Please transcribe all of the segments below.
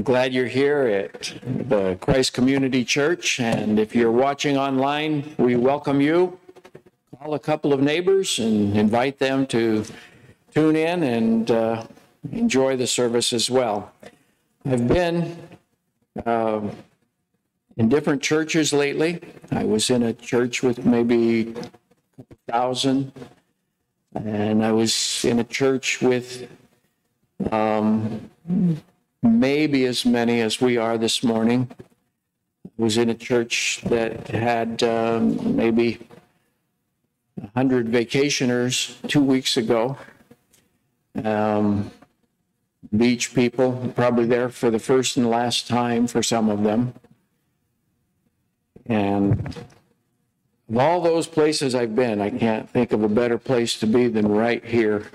I'm glad you're here at the Christ Community Church, and if you're watching online, we welcome you. Call a couple of neighbors and invite them to tune in and uh, enjoy the service as well. I've been um, in different churches lately. I was in a church with maybe a thousand, and I was in a church with um, maybe as many as we are this morning. I was in a church that had um, maybe 100 vacationers two weeks ago. Um, beach people, probably there for the first and last time for some of them. And of all those places I've been, I can't think of a better place to be than right here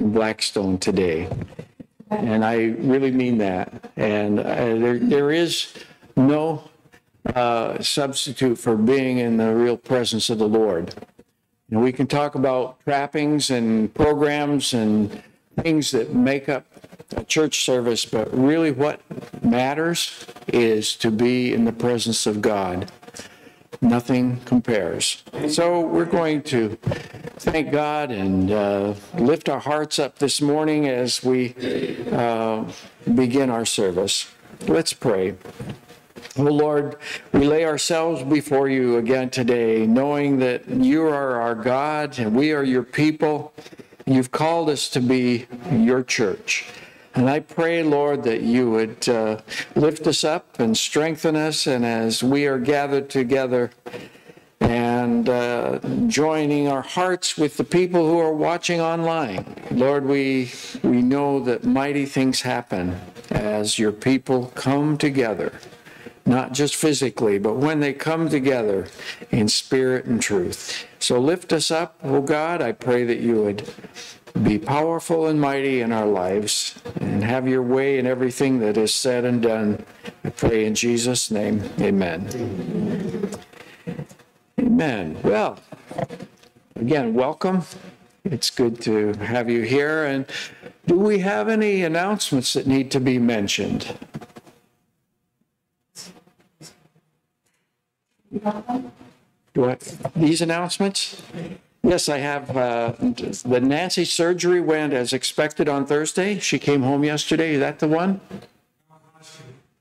in Blackstone today. And I really mean that. And uh, there, there is no uh, substitute for being in the real presence of the Lord. We can talk about trappings and programs and things that make up a church service, but really what matters is to be in the presence of God. Nothing compares. So we're going to thank God and uh, lift our hearts up this morning as we uh, begin our service. Let's pray. Oh Lord, we lay ourselves before you again today, knowing that you are our God and we are your people. You've called us to be your church. And I pray, Lord, that you would uh, lift us up and strengthen us. And as we are gathered together and uh, joining our hearts with the people who are watching online, Lord, we, we know that mighty things happen as your people come together not just physically, but when they come together in spirit and truth. So lift us up, oh God. I pray that you would be powerful and mighty in our lives and have your way in everything that is said and done. I pray in Jesus' name, amen. Amen. Well, again, welcome. It's good to have you here. And do we have any announcements that need to be mentioned? Do I, these announcements? Yes, I have, uh, the Nancy surgery went as expected on Thursday. She came home yesterday. Is that the one?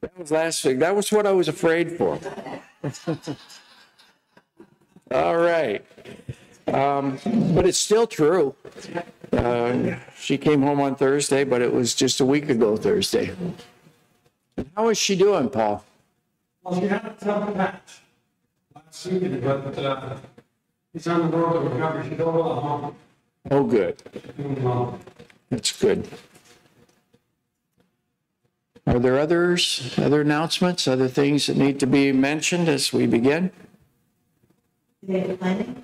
That was last week. That was what I was afraid for. All right. Um, but it's still true. Uh, she came home on Thursday, but it was just a week ago Thursday. How is she doing, Paul? Well, she had a tough patch last week, but uh, he's on the road to recovery. She's over the hump. Oh, good. doing well. That's good. Are there others, other announcements, other things that need to be mentioned as we begin? Today planning,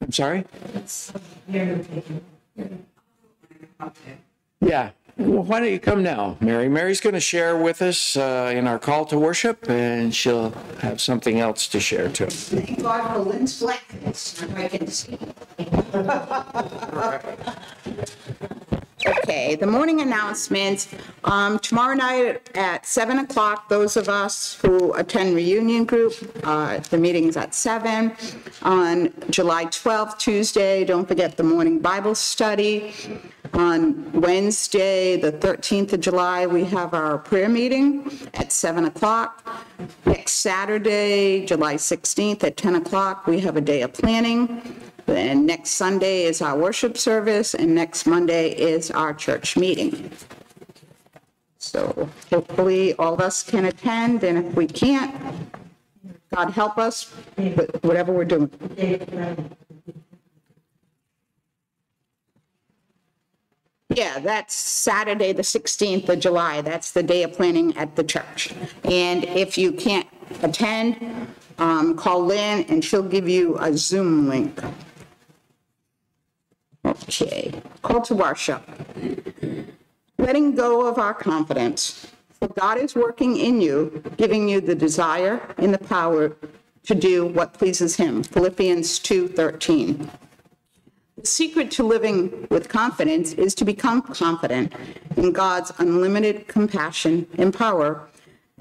I'm sorry? it's uh, here taking. Yeah. Well, why don't you come now, Mary? Mary's going to share with us uh, in our call to worship, and she'll have something else to share too. Thank God for Lynn's blackness, I can see. Okay, the morning announcements. Um, Tomorrow night at 7 o'clock, those of us who attend reunion group, uh, the meeting's at 7. On July 12th, Tuesday, don't forget the morning Bible study. On Wednesday, the 13th of July, we have our prayer meeting at 7 o'clock. Next Saturday, July 16th at 10 o'clock, we have a day of planning. And next Sunday is our worship service, and next Monday is our church meeting. So hopefully all of us can attend, and if we can't, God help us with whatever we're doing. Yeah, that's Saturday, the 16th of July. That's the day of planning at the church. And if you can't attend, um, call Lynn and she'll give you a Zoom link. Okay, call to worship. Letting go of our confidence. For God is working in you, giving you the desire and the power to do what pleases him. Philippians 2:13. The The secret to living with confidence is to become confident in God's unlimited compassion and power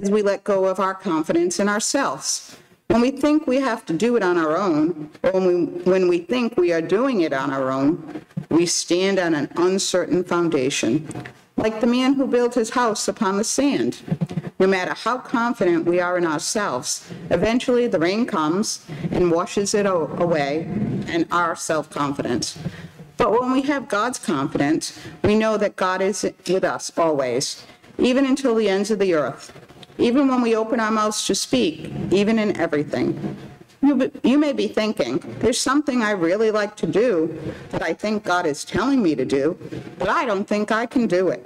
as we let go of our confidence in ourselves. When we think we have to do it on our own, or when we, when we think we are doing it on our own, we stand on an uncertain foundation, like the man who built his house upon the sand. No matter how confident we are in ourselves, eventually the rain comes and washes it away and our self-confidence. But when we have God's confidence, we know that God is with us always, even until the ends of the earth, even when we open our mouths to speak, even in everything. You you may be thinking, there's something I really like to do that I think God is telling me to do, but I don't think I can do it.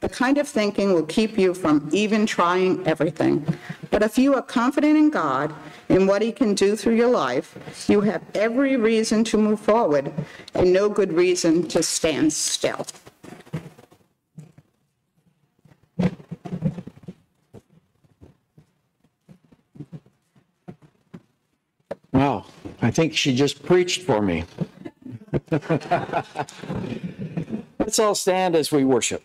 The kind of thinking will keep you from even trying everything. But if you are confident in God, in what He can do through your life, you have every reason to move forward and no good reason to stand still. Wow, I think she just preached for me. Let's all stand as we worship.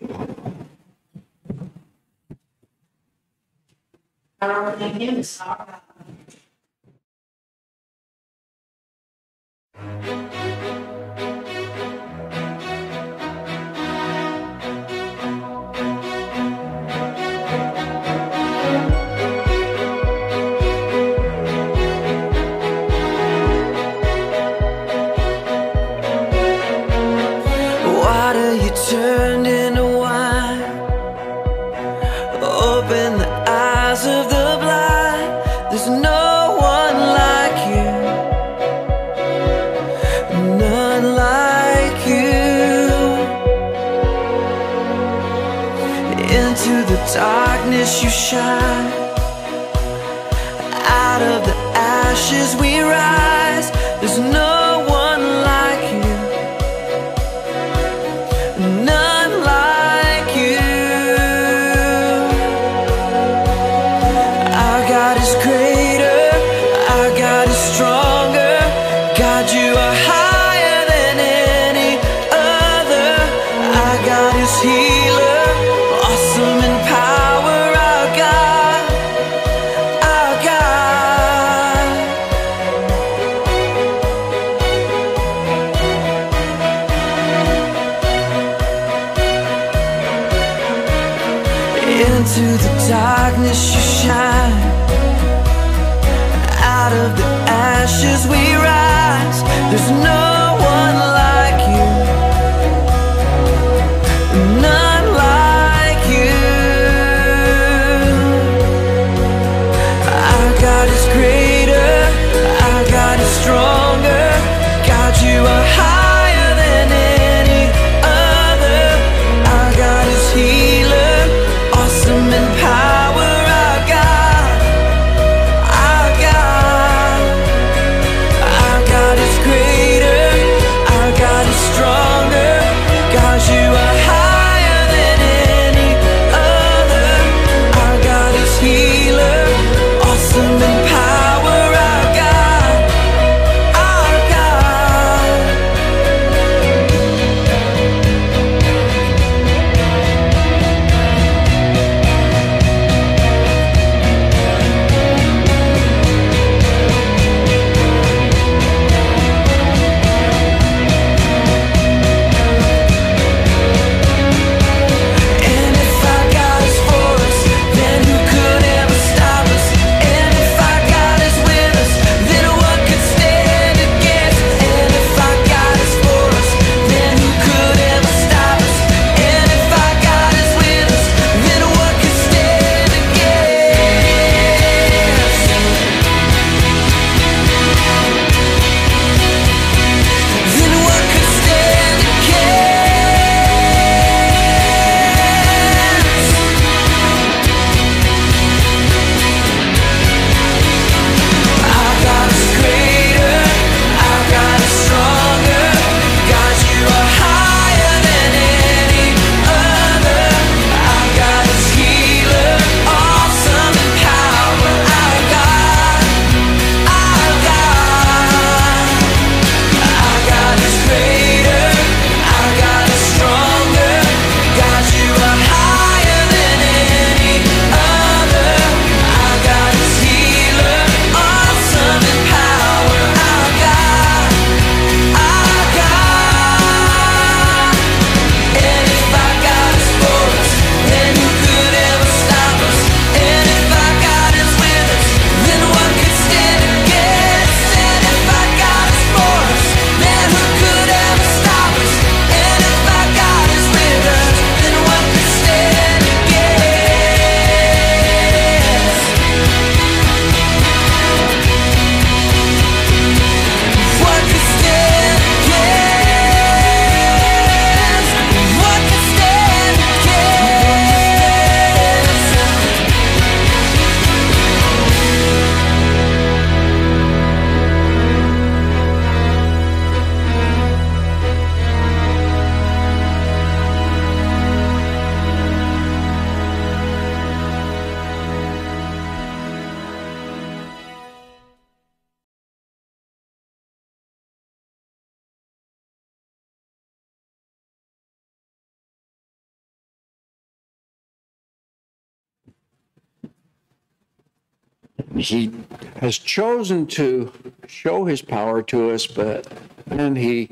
He has chosen to show his power to us, but then he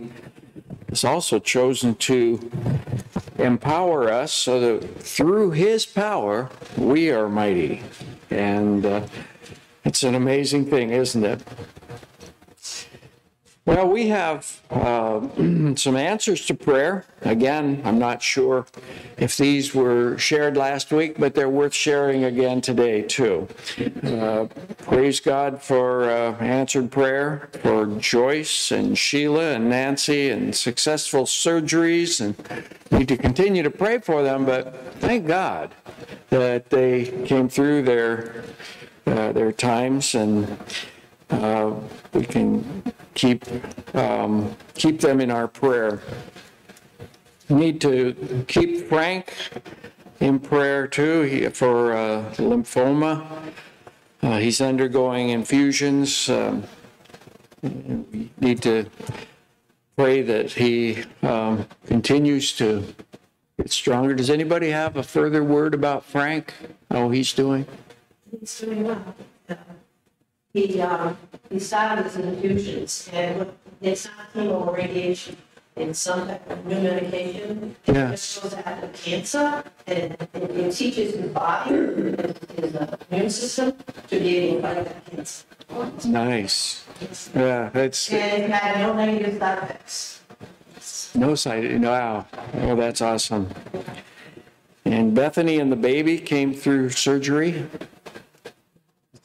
has also chosen to empower us so that through his power, we are mighty. And uh, it's an amazing thing, isn't it? Well, we have uh, some answers to prayer. Again, I'm not sure if these were shared last week, but they're worth sharing again today, too. Uh, praise God for uh, answered prayer for Joyce and Sheila and Nancy and successful surgeries. And need to continue to pray for them, but thank God that they came through their, uh, their times and uh, we can keep, um, keep them in our prayer. Need to keep Frank in prayer too he- for uh, lymphoma. Uh, He's undergoing infusions. Um, We need to pray that he um, continues to get stronger. Does anybody have a further word about Frank, how he's doing? He's doing well. He, um, he started his infusions and they started chemo or radiation and some type of new medication. Yeah. Just goes after cancer and it it teaches his body and uh, immune system to be able to fight that cancer. Nice. Yeah, that's, And it had no negative side effects. no side, wow, oh, that's awesome. And Bethany and the baby came through surgery.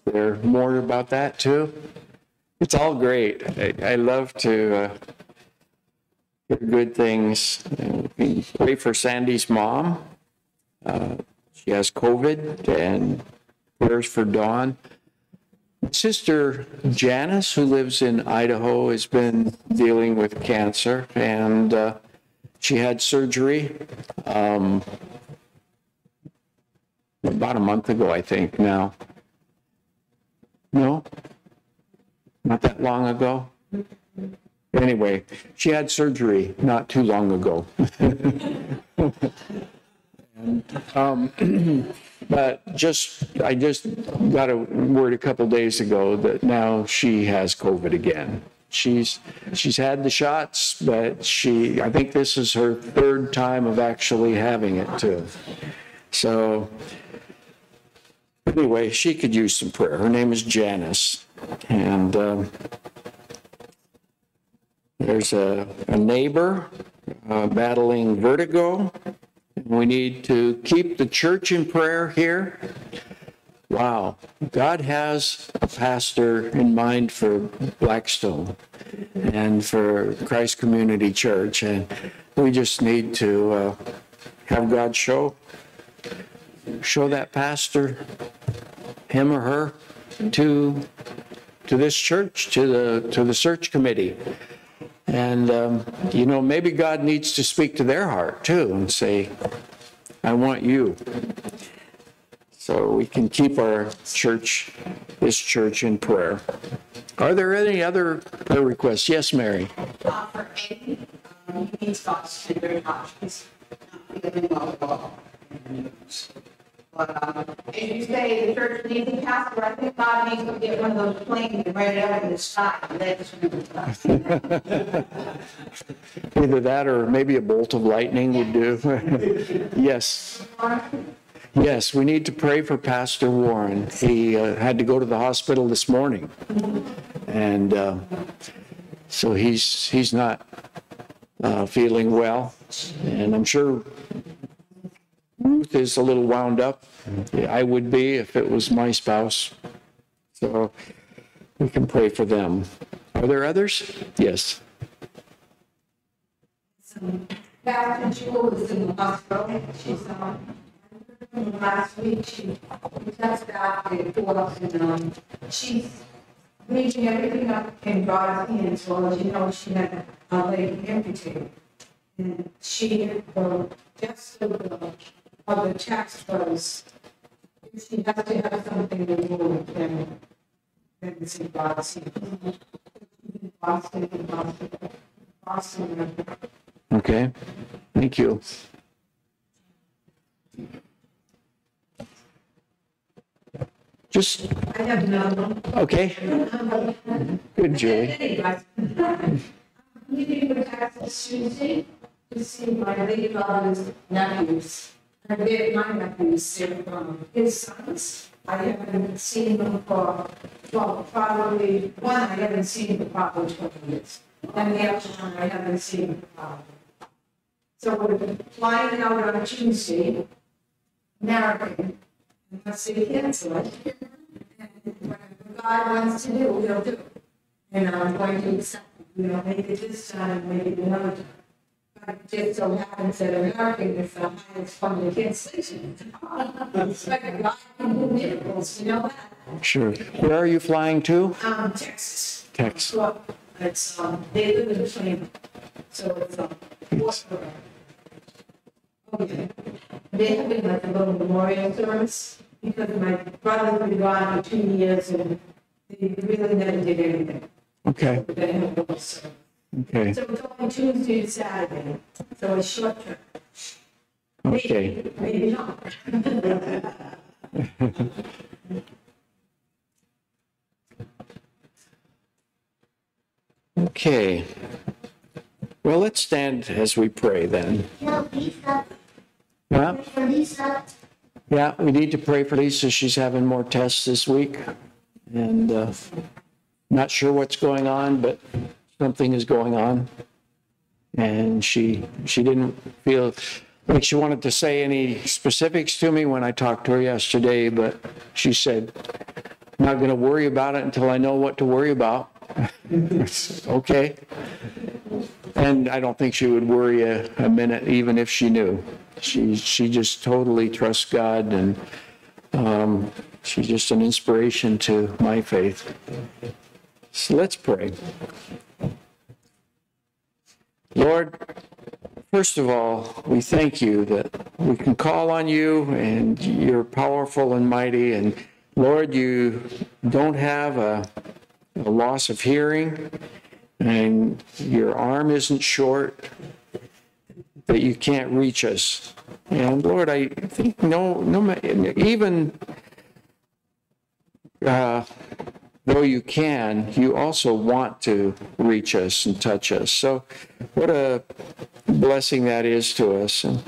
There more about that too? It's all great. I, I love to uh, hear good things. Pray for Sandy's mom. Uh, She has COVID and prayers for Dawn. Sister Janice, who lives in Idaho, has been dealing with cancer and uh, she had surgery um, about a month ago, I think now. No? Not that long ago? Anyway, she had surgery not too long ago. Um, But just, I just got a word a couple days ago that now she has COVID again. She's, she's had the shots, but she, I think this is her third time of actually having it too. So anyway, she could use some prayer. Her name is Janice. And um, there's a, a neighbor uh, battling vertigo. We need to keep the church in prayer here. Wow, God has a pastor in mind for Blackstone and for Christ Community Church, and we just need to uh, have God show show that pastor, him or her, to to this church, to the to the search committee. And, um, you know, maybe God needs to speak to their heart too and say, I want you. So we can keep our church, this church in prayer. Are there any other prayer requests? Yes, Mary? Uh, for um. He's not feeling well at all. Um, as you say, the church needs a pastor. I think God needs to get one of those planes and write it up in the sky. and let know. Either that or maybe a bolt of lightning would do. Yes. Yes, we need to pray for Pastor Warren. He uh, had to go to the hospital this morning. And uh, so he's, he's not uh, feeling well. And I'm sure is a little wound up. I would be if it was my spouse. So we can pray for them. Are there others? Yes. Pastor Jewel is in the hospital. She's, um, last week, she tested out the reports and, um, she's reaching everything up in God's hands. So as you know, she had a leg amputated. And she, uh, just the, of the text was, if she has to have something removed, then, then it's in God's hands. Boston, Boston, Boston, Okay, thank you. Just, I have another one. okay. Good, Julie. Anyway, meeting with Texas Tuesday to see my late father's nephews. I met my nephews, from his sons. I haven't seen them for, well, probably, one I haven't seen for probably twenty years. And the other one I haven't seen for probably. So we're flying out on Tuesday, American, unless they cancel it. And whatever God wants to do, he'll do. And I'm going to accept, you know, make it this time, it another time. But it just so happens that American is the highest funded like a God can do miracles, you know that? Sure. Where are you flying to? Um, Texas. Texas. Well, it's, um, they live in Plano, so it's, um, the- Okay. They have been like a little memorial service because my brother's been gone for two years and they really never did anything. Okay, They have a little service. okay, So it's only Tuesday to Saturday, so it's short term. okay. Maybe not. Okay. Well, let's stand as we pray then. No, Lisa, Yeah, for Lisa, yeah, we need to pray for Lisa. She's having more tests this week. And uh, not sure what's going on, but something is going on. And she, she didn't feel like she wanted to say any specifics to me when I talked to her yesterday, but she said, I'm not going to worry about it until I know what to worry about. Okay. And I don't think she would worry a, a minute, even if she knew. She, she just totally trusts God and um, she's just an inspiration to my faith. So let's pray. Lord, first of all, we thank you that we can call on you and you're powerful and mighty. And Lord, you don't have a, a loss of hearing and your arm isn't short, that you can't reach us. And Lord, I think no, no, even uh, though you can, you also want to reach us and touch us. So, what a blessing that is to us. And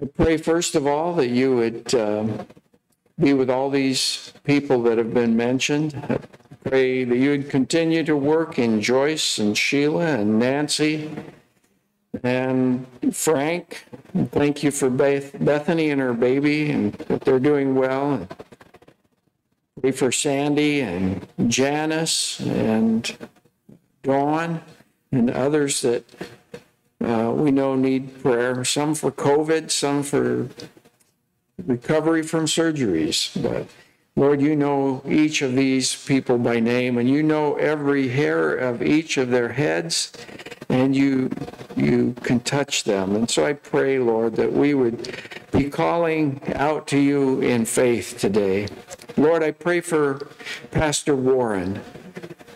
I pray, first of all, that you would um, be with all these people that have been mentioned. I pray that you would continue to work in Joyce and Sheila and Nancy and Frank. Thank you for Beth- Bethany and her baby and that they're doing well. For Sandy and Janice and Dawn and others that uh, we know need prayer. Some for COVID, some for recovery from surgeries. But Lord, you know each of these people by name, and you know every hair of each of their heads, and you you can touch them. And so I pray, Lord, that we would be calling out to you in faith today. Lord, I pray for Pastor Warren.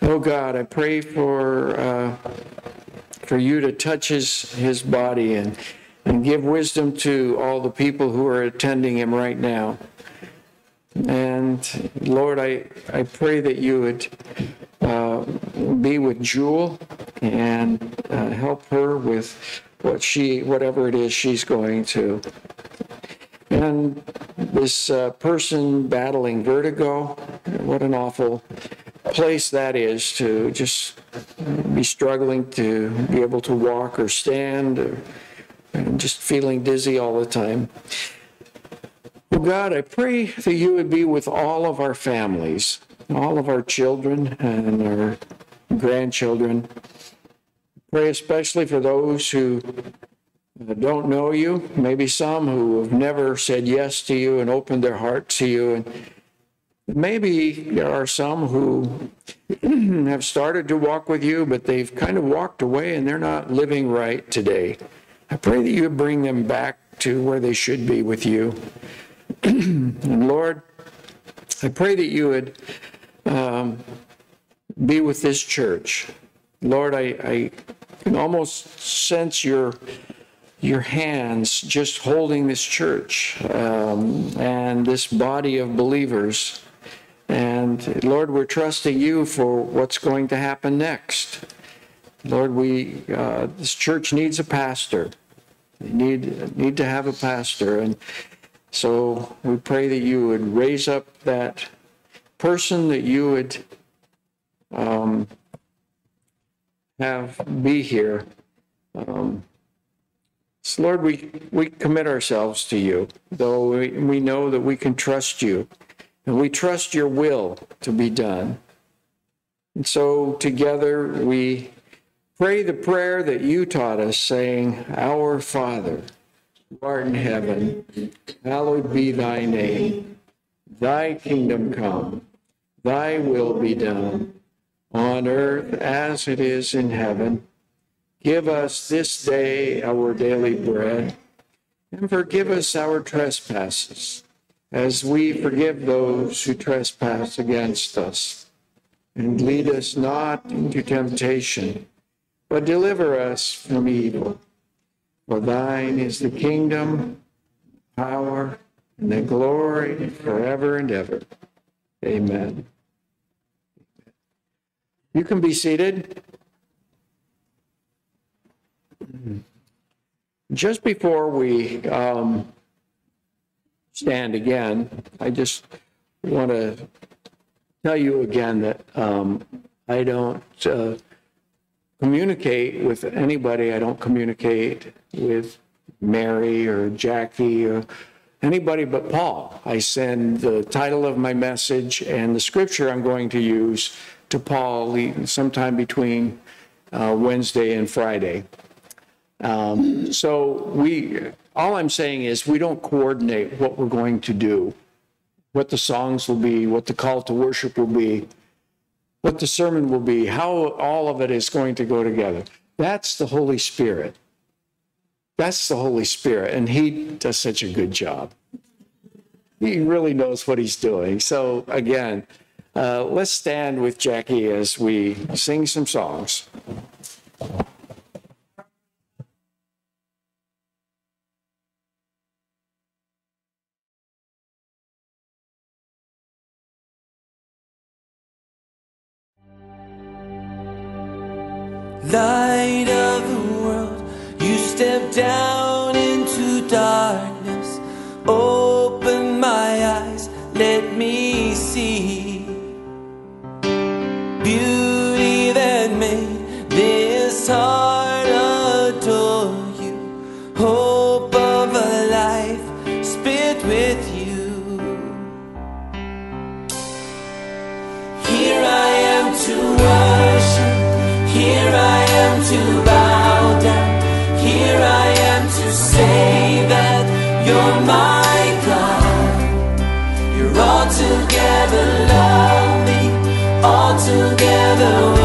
Oh God, I pray for uh, for you to touch his his body and and give wisdom to all the people who are attending him right now. And Lord, I, I pray that you would uh, be with Jewel and uh, help her with what she, whatever it is she's going to. And this uh, person battling vertigo, what an awful place that is to just be struggling to be able to walk or stand or and just feeling dizzy all the time. Oh God, I pray that you would be with all of our families, all of our children and our grandchildren. Pray especially for those who don't know you, maybe some who have never said yes to you and opened their heart to you. And maybe there are some who have started to walk with you, but they've kind of walked away and they're not living right today. I pray that you bring them back to where they should be with you. and Lord, I pray that you would um, be with this church. Lord, I, I can almost sense your your hands just holding this church um, and this body of believers And Lord, we're trusting you for what's going to happen next. Lord, we, uh, this church needs a pastor. Need, need to have a pastor. And so we pray that you would raise up that person that you would um, have be here. Um, so Lord, we, we commit ourselves to you, though we, we know that we can trust you and we trust your will to be done. And so together we pray the prayer that you taught us, saying, Our Father, who art in heaven, hallowed be thy name. Thy kingdom come, thy will be done, on earth as it is in heaven. Give us this day our daily bread, and forgive us our trespasses, as we forgive those who trespass against us. And lead us not into temptation, but deliver us from evil. For thine is the kingdom, power, and the glory forever and ever. Amen. You can be seated. Just before we um, stand again, I just want to tell you again that um, I don't uh, communicate with anybody. I don't communicate with Mary or Jackie or anybody but Paul. I send the title of my message and the scripture I'm going to use to Paul sometime between uh, Wednesday and Friday. Um, so we, all I'm saying is we don't coordinate what we're going to do, what the songs will be, what the call to worship will be, what the sermon will be, how all of it is going to go together. That's the Holy Spirit. That's the Holy Spirit, and He does such a good job. He really knows what He's doing. So again, uh, let's stand with Jackie as we sing some songs. Light of the world, you step down into darkness. Open my eyes, let me see beauty that made this heart to bow down. Here I am to say that you're my God. You're altogether lovely, altogether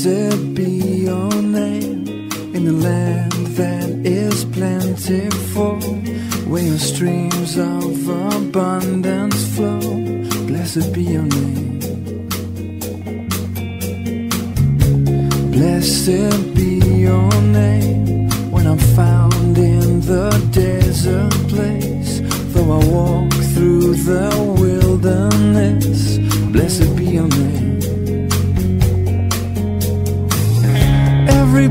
Blessed be your name in the land that is plentiful, where your streams of abundance flow. Blessed be your name. Blessed be your name when I'm found in the desert place. Though I walk through the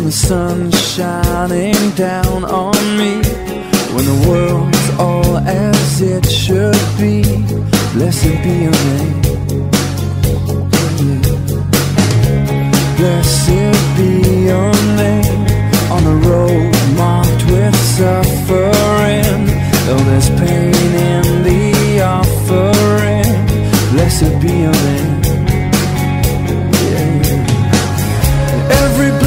When the sun's shining down on me. When the world's all as it should be. Blessed be your name. Blessed be your name on a road marked with suffering. Though there's pain in the offering, blessed be your name.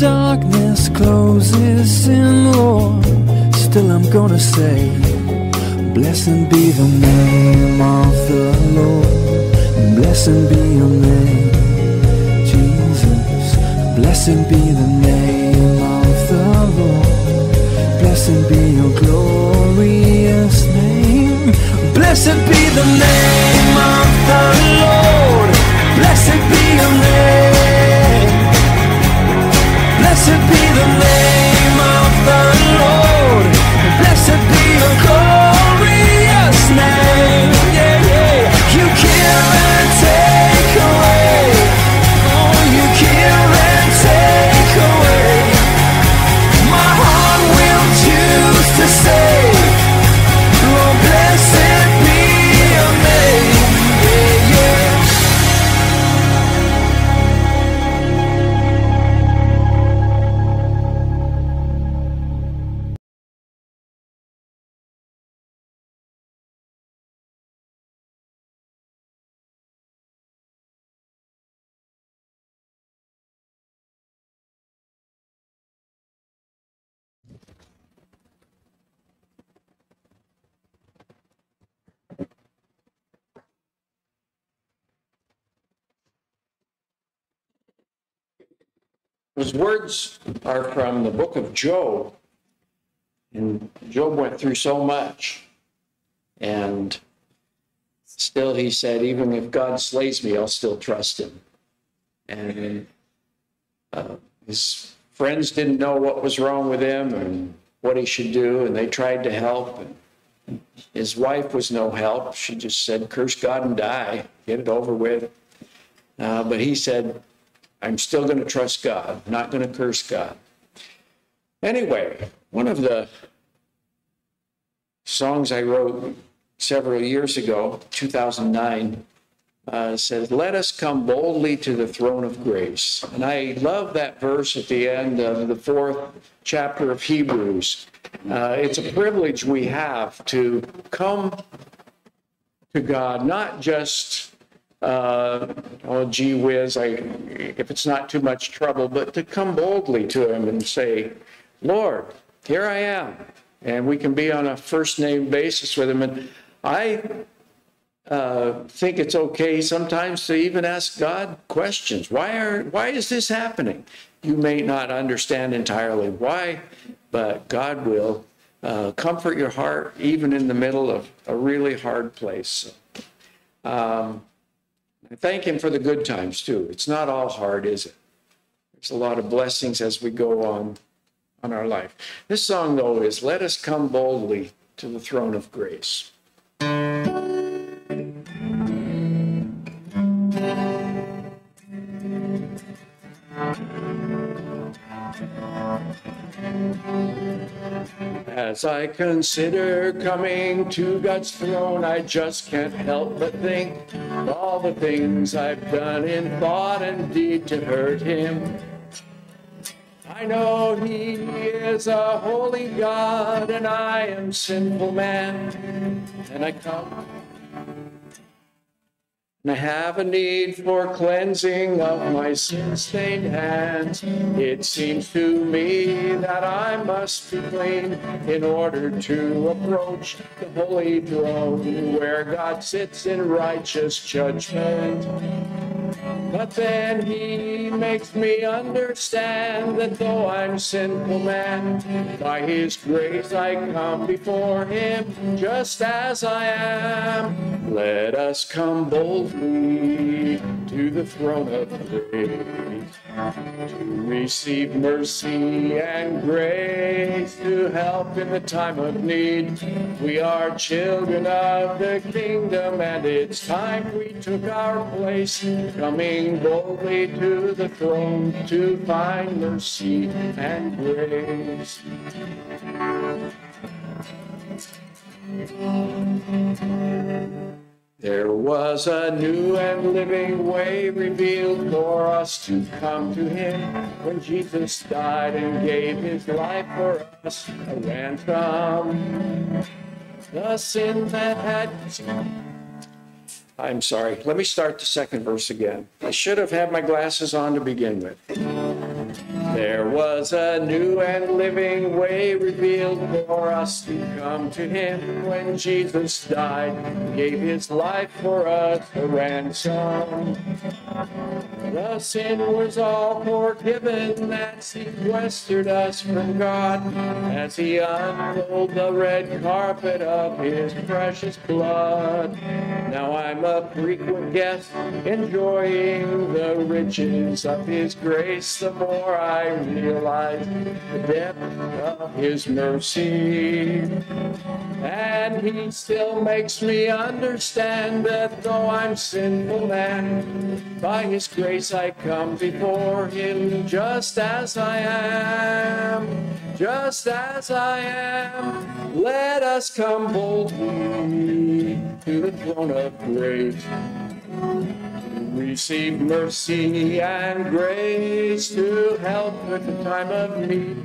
darkness closes in, Lord, still I'm gonna say, Blessed be the name of the Lord. Blessed be your name, Jesus. Blessed be the name of the Lord. Blessed be your glorious name. Blessed be the name Those words are from the book of Job. And Job went through so much. And still he said, even if God slays me, I'll still trust him. And uh, his friends didn't know what was wrong with him and what he should do, and they tried to help. And his wife was no help. She just said, curse God and die, get it over with. Uh, but he said, I'm still going to trust God, not going to curse God. Anyway, one of the songs I wrote several years ago, 2009, uh, says, Let us come boldly to the throne of grace. And I love that verse at the end of the fourth chapter of Hebrews. Uh, it's a privilege we have to come to God, not just, uh, oh, gee whiz, I, if it's not too much trouble, but to come boldly to Him and say, Lord, here I am. And we can be on a first name basis with Him. And I uh, think it's okay sometimes to even ask God questions. Why are why is this happening? You may not understand entirely why, but God will uh, comfort your heart even in the middle of a really hard place. Um, I thank Him for the good times too. It's not all hard, is it? There's a lot of blessings as we go on on our life. This song though is "Let Us Come Boldly to the Throne of Grace." As I consider coming to God's throne, I just can't help but think of all the things I've done in thought and deed to hurt Him. I know He is a holy God, and I am sinful man, and I come I have a need for cleansing of my sin-stained hands. It seems to me that I must be clean in order to approach the holy throne where God sits in righteous judgment. But then he makes me understand that though I'm sinful man, by his grace I come before him just as I am. Let us come boldly to the throne of grace to receive mercy and grace to help in the time of need. We are children of the kingdom, and it's time we took our place, coming boldly to the throne to find mercy and grace. There was a new and living way revealed for us to come to Him when Jesus died and gave His life for us a ransom. The sin that had. I'm sorry. Let me start the second verse again. I should have had my glasses on to begin with. There was a new and living way revealed for us to come to Him when Jesus died, gave His life for us a ransom. The sin was all forgiven that sequestered us from God as He unrolled the red carpet of His precious blood. Now I'm a frequent guest, enjoying the riches of His grace. The more I realize the depth of His mercy. And He still makes me understand that though I'm sinful man, by His grace I come before Him just as I am, just as I am. Let us come boldly to the throne of grace receive mercy and grace to help at the time of need.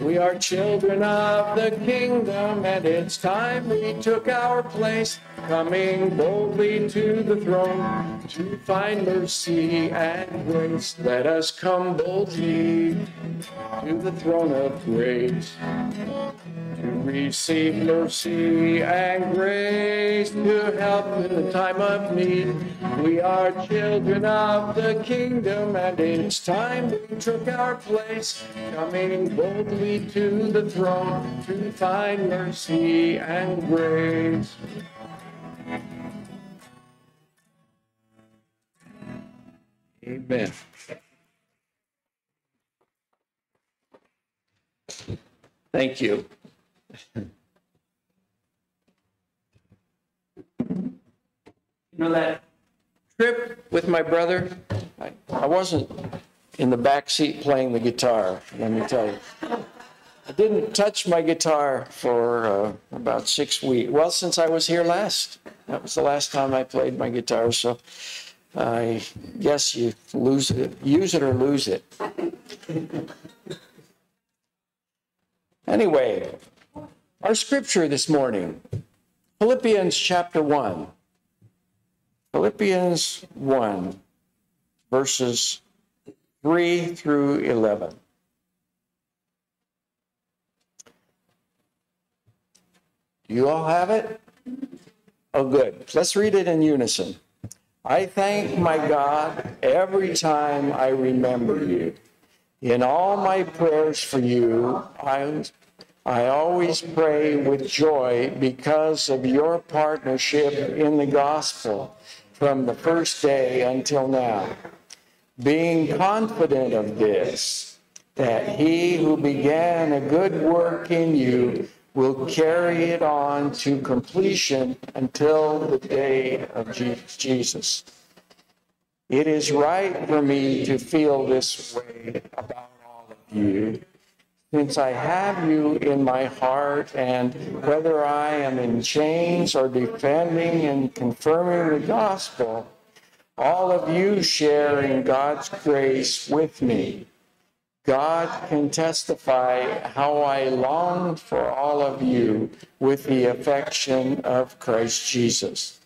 We are children of the kingdom, and it's time we took our place, coming boldly to the throne to find mercy and grace. Let us come boldly to the throne of grace to receive mercy and grace to help in the time of need. We are children of the kingdom, and it's time we took our place, coming boldly to the throne to find mercy and grace. Amen. Thank you. You know that trip with my brother? I, I wasn't in the back seat playing the guitar, let me tell you. I didn't touch my guitar for uh, about six weeks. Well, since I was here last. That was the last time I played my guitar, so I guess you lose it, use it or lose it. Anyway, our scripture this morning, Philippians chapter 1. Philippians 1, verses 3 through 11. Do you all have it? Oh, good. Let's read it in unison. I thank my God every time I remember you. In all my prayers for you, I, I always pray with joy because of your partnership in the gospel from the first day until now. Being confident of this, that he who began a good work in you will carry it on to completion until the day of Jesus. It is right for me to feel this way about all of you, since I have you in my heart, and whether I am in chains or defending and confirming the gospel, all of you share in God's grace with me. God can testify how I long for all of you with the affection of Christ Jesus.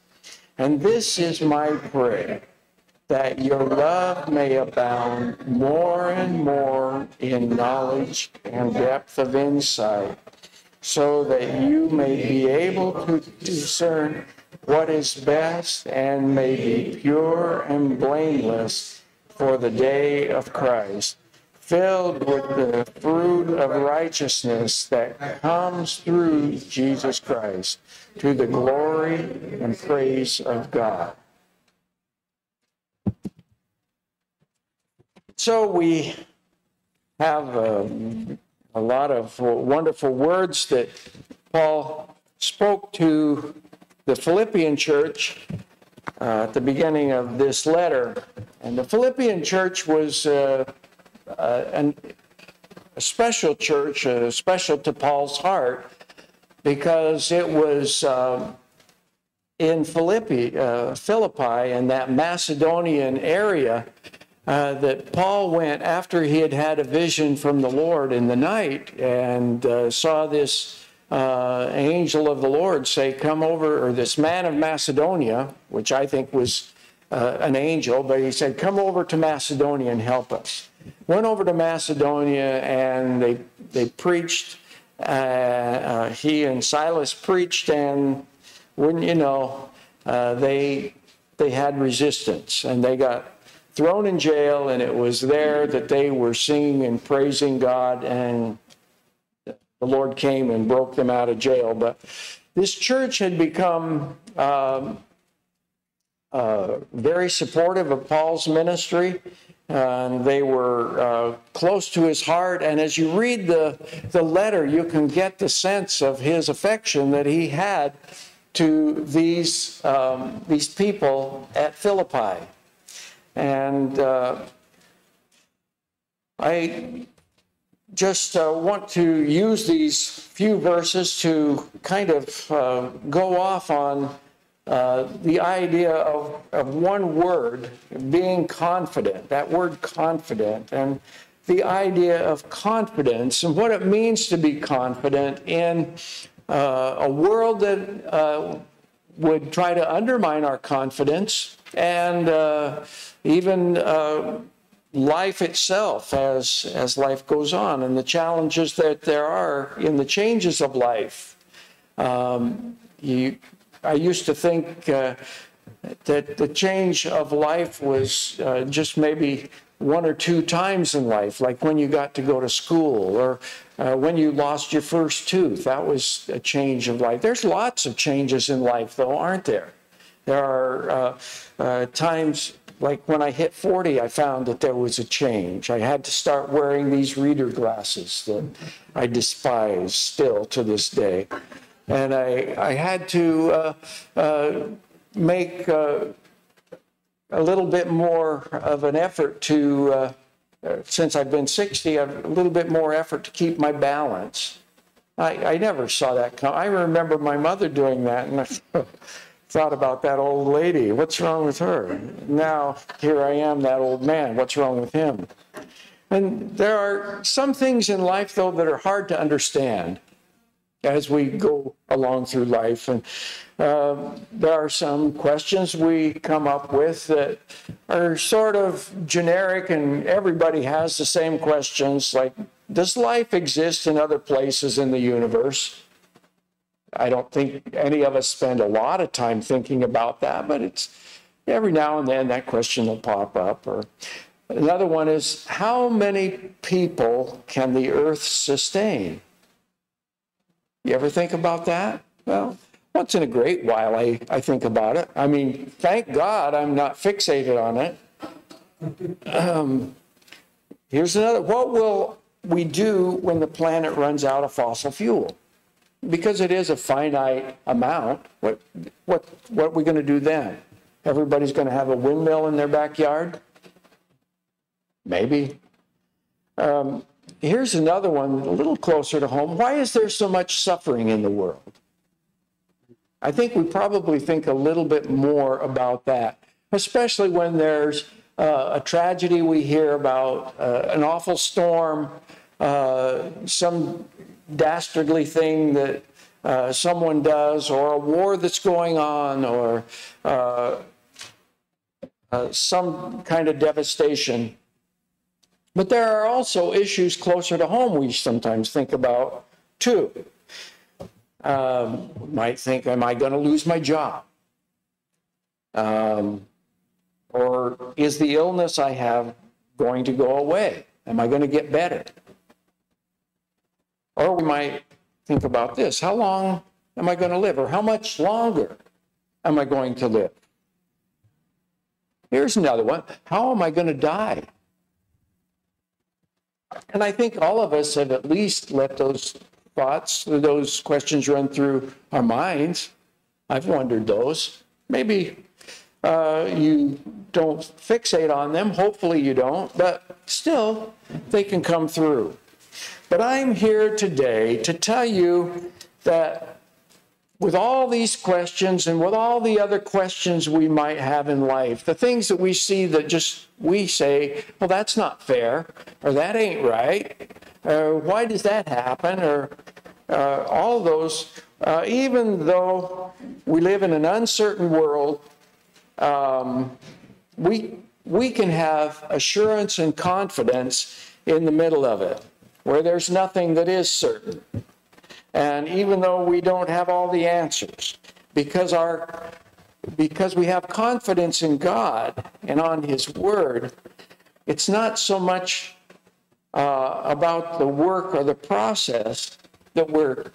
And this is my prayer that your love may abound more and more in knowledge and depth of insight, so that you may be able to discern what is best and may be pure and blameless for the day of Christ, filled with the fruit of righteousness that comes through Jesus Christ, to the glory and praise of God. So we have um, a lot of wonderful words that Paul spoke to the Philippian church uh, at the beginning of this letter. And the Philippian church was uh, uh, an, a special church, uh, special to Paul's heart, because it was um, in Philippi, uh, Philippi and that Macedonian area uh, that Paul went after he had had a vision from the Lord in the night and uh, saw this uh, angel of the Lord say, Come over, or this man of Macedonia, which I think was uh, an angel, but he said, Come over to Macedonia and help us. Went over to Macedonia and they, they preached. Uh, uh, he and Silas preached, and wouldn't you know, they, they had resistance and they got thrown in jail, and it was there that they were singing and praising God, and the Lord came and broke them out of jail. But this church had become um, uh, very supportive of Paul's ministry. And they were uh, close to his heart. And as you read the, the letter, you can get the sense of his affection that he had to these, um, these people at Philippi. And uh, I just uh, want to use these few verses to kind of uh, go off on uh, the idea of, of one word being confident, that word confident, and the idea of confidence and what it means to be confident in uh, a world that uh, would try to undermine our confidence and uh, even uh, life itself as, as life goes on and the challenges that there are in the changes of life. Um, you, I used to think uh, that the change of life was uh, just maybe one or two times in life, like when you got to go to school or uh, when you lost your first tooth. That was a change of life. There's lots of changes in life, though, aren't there? There are uh, uh, times like when I hit 40, I found that there was a change. I had to start wearing these reader glasses that I despise still to this day. And I, I had to uh, uh, make uh, a little bit more of an effort to, uh, uh, since I've been 60, a little bit more effort to keep my balance. I, I never saw that come. I remember my mother doing that, and I thought about that old lady. What's wrong with her? Now, here I am, that old man. What's wrong with him? And there are some things in life, though, that are hard to understand as we go along through life. And uh, there are some questions we come up with that are sort of generic, and everybody has the same questions like Does life exist in other places in the universe? I don't think any of us spend a lot of time thinking about that, but it's every now and then that question will pop up. Or another one is how many people can the earth sustain? You ever think about that? Well, once in a great while I, I think about it. I mean, thank God I'm not fixated on it. Um, here's another. What will we do when the planet runs out of fossil fuel? because it is a finite amount, what, what, what are we going to do then? Everybody's going to have a windmill in their backyard? Maybe. Um, here's another one, a little closer to home. Why is there so much suffering in the world? I think we probably think a little bit more about that, especially when there's uh, a tragedy we hear about, uh, an awful storm, uh, some dastardly thing that uh, someone does, or a war that's going on, or uh, uh, some kind of devastation. But there are also issues closer to home we sometimes think about too. Um, might think, am I going to lose my job? Um, or is the illness I have going to go away? Am I going to get better? Or we might think about this how long am I going to live? Or how much longer am I going to live? Here's another one how am I going to die? And I think all of us have at least let those thoughts, those questions run through our minds. I've wondered those. Maybe uh, you don't fixate on them. Hopefully you don't, but still, they can come through. But I'm here today to tell you that with all these questions and with all the other questions we might have in life, the things that we see that just we say, well, that's not fair, or that ain't right, or why does that happen, or uh, all those, uh, even though we live in an uncertain world, um, we, we can have assurance and confidence in the middle of it where there's nothing that is certain. And even though we don't have all the answers, because our because we have confidence in God and on His Word, it's not so much uh, about the work or the process that we're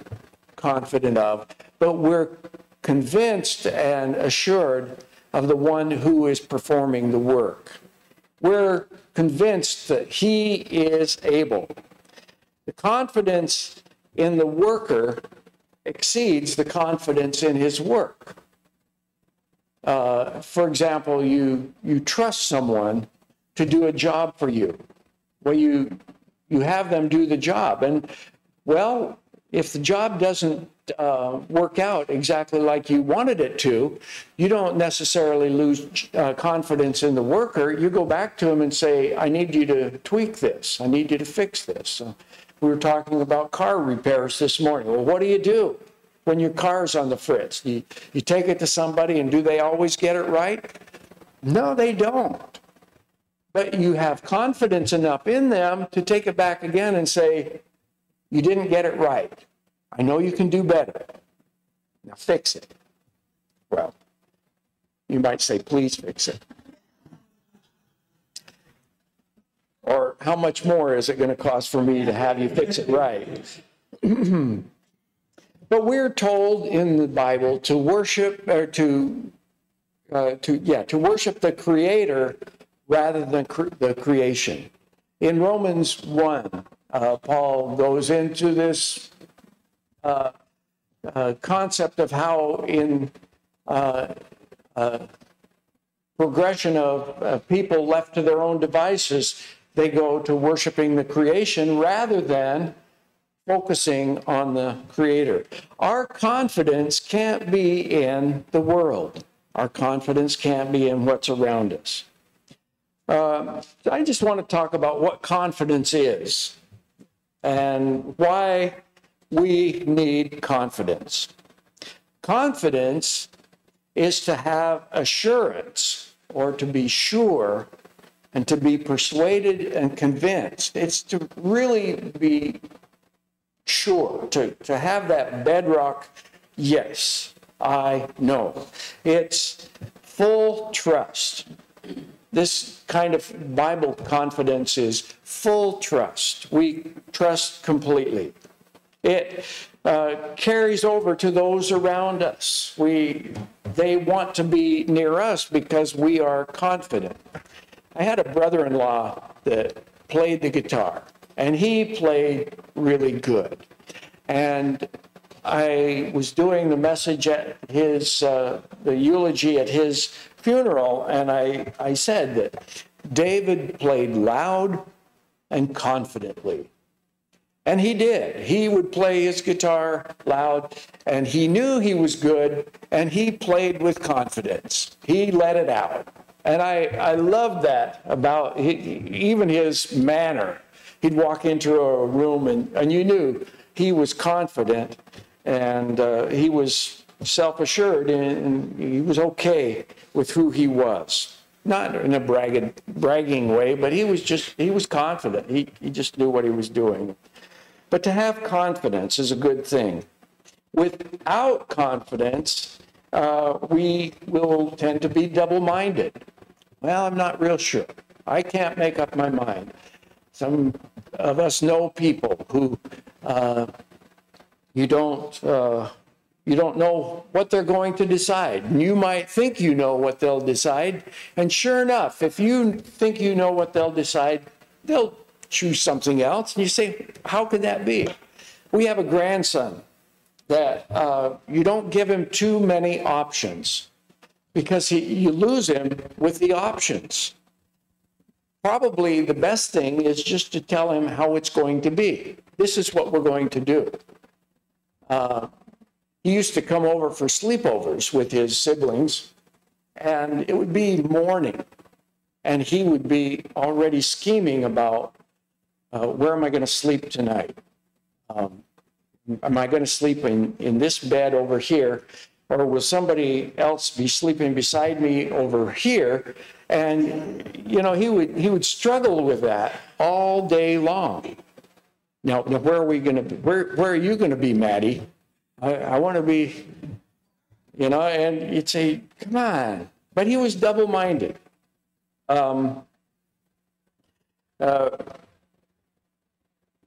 confident of, but we're convinced and assured of the one who is performing the work. We're convinced that He is able the confidence in the worker exceeds the confidence in his work. Uh, for example, you, you trust someone to do a job for you. Well, you, you have them do the job. And, well, if the job doesn't uh, work out exactly like you wanted it to, you don't necessarily lose uh, confidence in the worker. You go back to him and say, I need you to tweak this. I need you to fix this. We were talking about car repairs this morning. Well, what do you do when your car's on the fritz? You, you take it to somebody, and do they always get it right? No, they don't. but you have confidence enough in them to take it back again and say, You didn't get it right. I know you can do better. Now fix it. Well, you might say, Please fix it. Or how much more is it going to cost for me to have you fix it right? but we're told in the Bible to worship or to uh, to yeah to worship the Creator rather than cre- the creation. In Romans one, uh, Paul goes into this uh, uh, concept of how in uh, uh, progression of people left to their own devices, they go to worshiping the creation rather than focusing on the creator. Our confidence can't be in the world. Our confidence can't be in what's around us. Uh, I just want to talk about what confidence is and why we need confidence. Confidence is to have assurance or to be sure and to be persuaded and convinced. It's to really be sure, to, to have that bedrock, yes, I know. It's full trust. This kind of Bible confidence is full trust. We trust completely. It uh, carries over to those around us. We, they want to be near us because we are confident. I had a brother-in-law that played the guitar, and he played really good. And I was doing the message at his, uh, the eulogy at his funeral, and I, I said that David played loud and confidently. And he did. He would play his guitar loud, and he knew he was good, and he played with confidence. He let it out. And I, I loved that about he, even his manner. He'd walk into a room, and, and you knew he was confident, and uh, he was self assured, and, he was okay with who he was. Not in a bragging, bragging way, but he was just, he was confident. He, he just knew what he was doing. But to have confidence is a good thing. Without confidence, uh, we will tend to be double minded. Well, I'm not real sure. I can't make up my mind. Some of us know people who uh, you don't uh, you don't know what they're going to decide. And you might think you know what they'll decide, and sure enough, if you think you know what they'll decide, they'll choose something else. And you say, how could that be? We have a grandson that uh, you don't give him too many options because he, you lose him with the options. Probably the best thing is just to tell him how it's going to be. This is what we're going to do. Uh, he used to come over for sleepovers with his siblings, and it would be morning, and he would be already scheming about uh, where am I going to sleep tonight? Um, am I going to sleep in, in this bed over here? Or will somebody else be sleeping beside me over here? And, you know, he would, he would struggle with that all day long. Now, now where are we going to be? Where, where are you going to be, Maddie? I, I want to be, you know, and you'd say, come on. But he was double minded. Um, uh,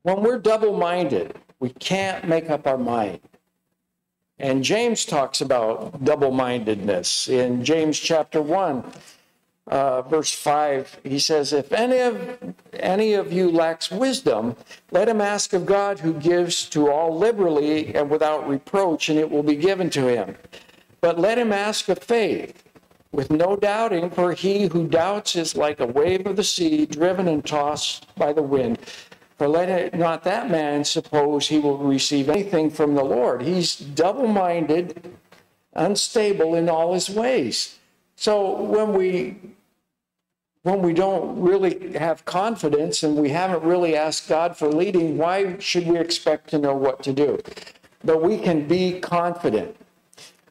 when we're double minded, we can't make up our mind. And James talks about double mindedness in James chapter 1, uh, verse 5. He says, If any of, any of you lacks wisdom, let him ask of God who gives to all liberally and without reproach, and it will be given to him. But let him ask of faith with no doubting, for he who doubts is like a wave of the sea driven and tossed by the wind. For let it not that man suppose he will receive anything from the Lord. He's double minded, unstable in all his ways. So when we when we don't really have confidence and we haven't really asked God for leading, why should we expect to know what to do? But we can be confident.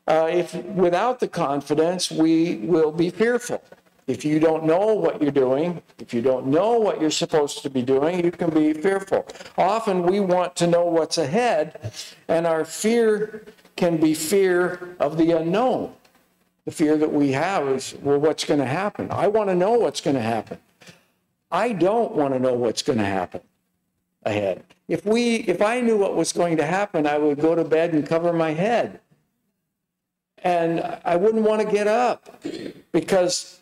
Uh, if without the confidence, we will be fearful. If you don't know what you're doing, if you don't know what you're supposed to be doing, you can be fearful. Often we want to know what's ahead, and our fear can be fear of the unknown. The fear that we have is, well, what's going to happen? I want to know what's going to happen. I don't want to know what's going to happen ahead. If we, if I knew what was going to happen, I would go to bed and cover my head. And I wouldn't want to get up because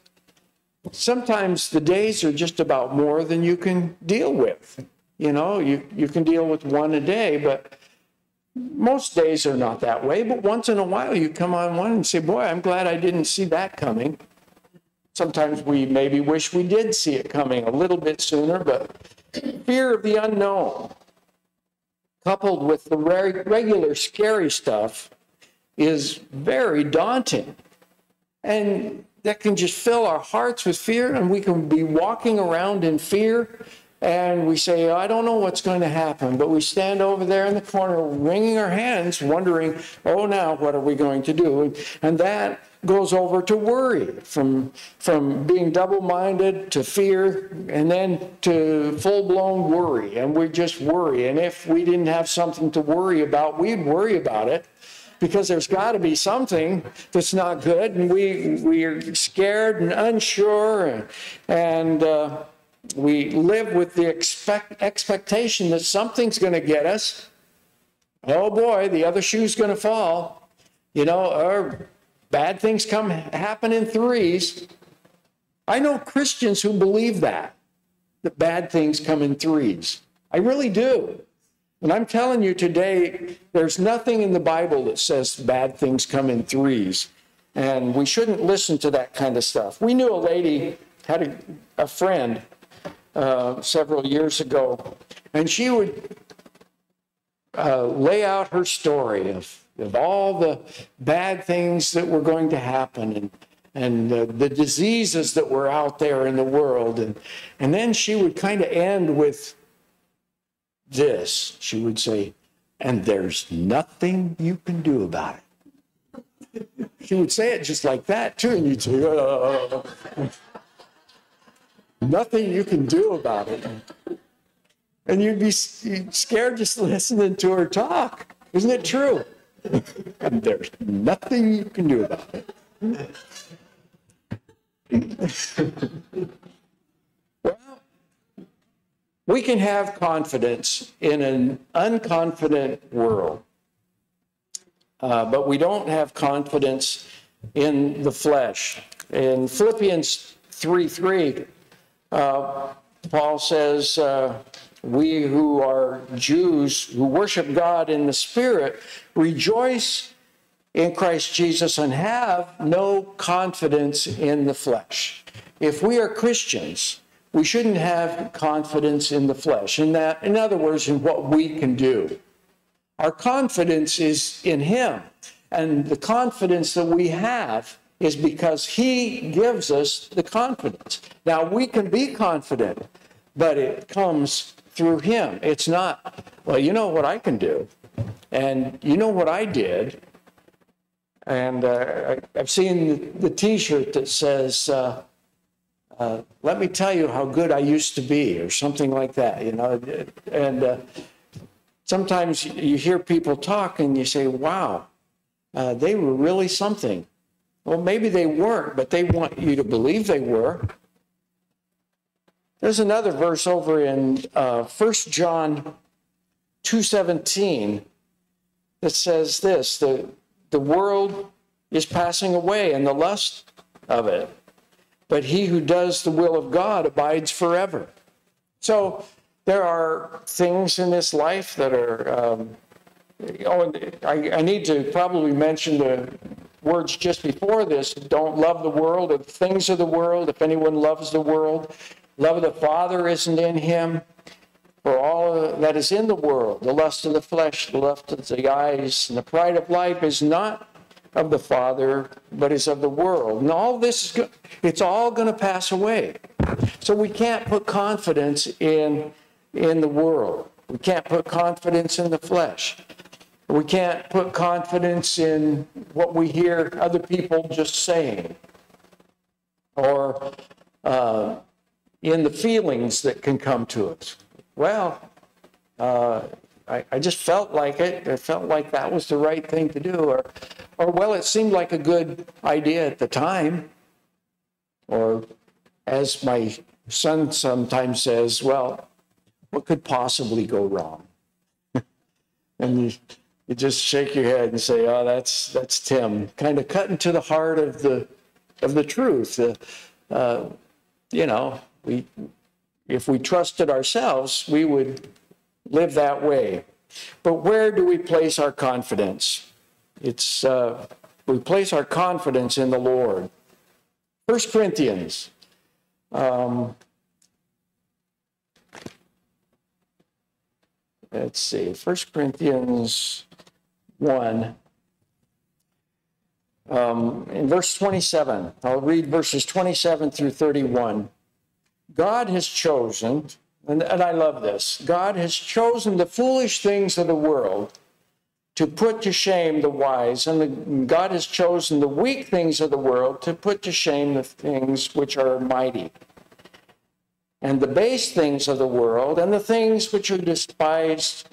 sometimes the days are just about more than you can deal with. You know, you, you can deal with one a day, but most days are not that way. But once in a while, you come on one and say, Boy, I'm glad I didn't see that coming. Sometimes we maybe wish we did see it coming a little bit sooner, but fear of the unknown, coupled with the reg- regular scary stuff, is very daunting. And that can just fill our hearts with fear, and we can be walking around in fear. And we say, I don't know what's going to happen, but we stand over there in the corner wringing our hands, wondering, oh, now what are we going to do? And that goes over to worry, from, from being double minded to fear, and then to full blown worry. And we just worry. And if we didn't have something to worry about, we'd worry about it because there's got to be something that's not good, and we we are scared and unsure, and, and uh, we live with the expect, expectation that something's going to get us. Oh boy, the other shoe's going to fall, you know, or bad things come happen in threes. I know Christians who believe that that bad things come in threes. I really do. And I'm telling you today, there's nothing in the Bible that says bad things come in threes. And we shouldn't listen to that kind of stuff. We knew a lady, had a, a friend uh, several years ago, and she would uh, lay out her story of, of all the bad things that were going to happen and, and uh, the diseases that were out there in the world. And, and then she would kind of end with, this, she would say, and there's nothing you can do about it. She would say it just like that too, and you'd say, uh, nothing you can do about it. And you'd be scared just listening to her talk. Isn't it true? and there's nothing you can do about it. we can have confidence in an unconfident world, uh, but we don't have confidence in the flesh. In Philippians 3 3, uh, Paul says, uh, We who are Jews who worship God in the Spirit rejoice in Christ Jesus and have no confidence in the flesh. If we are Christians, we shouldn't have confidence in the flesh. In that, in other words, in what we can do. Our confidence is in Him. And the confidence that we have is because He gives us the confidence. Now, we can be confident, but it comes through Him. It's not, well, you know what I can do, and you know what I did. And uh, I, have seen the, the t shirt that says, uh, uh, let me tell you how good I used to be, or something like that, you know. And uh, sometimes you hear people talk and you say, wow, uh, they were really something. Well, maybe they weren't, but they want you to believe they were. There's another verse over in uh, 1 John 2.17 that says this, the, the world is passing away and the lust of it but he who does the will of God abides forever. So there are things in this life that are. Um, oh, I, I need to probably mention the words just before this don't love the world or the things of the world. If anyone loves the world, love of the Father isn't in him. For all that is in the world, the lust of the flesh, the lust of the eyes, and the pride of life is not of the Father, but is of the world. And all this is good. It's all going to pass away. So we can't put confidence in, in the world. We can't put confidence in the flesh. We can't put confidence in what we hear other people just saying. or uh, in the feelings that can come to us. Well, uh, I, I just felt like it. I felt like that was the right thing to do, or, or well, it seemed like a good idea at the time. Or, as my son sometimes says, well, what could possibly go wrong? and you, you just shake your head and say, "Oh, that's that's Tim," kind of cutting to the heart of the of the truth. Uh, uh, you know, we if we trusted ourselves, we would live that way. But where do we place our confidence? It's uh, we place our confidence in the Lord. First Corinthians. Um, let's see, First Corinthians 1. Um, in verse 27, I'll read verses 27 through 31. God has chosen, and, and I love this, God has chosen the foolish things of the world to put to shame the wise, and the, God has chosen the weak things of the world to put to shame the things which are mighty, and the base things of the world, and the things which are despised.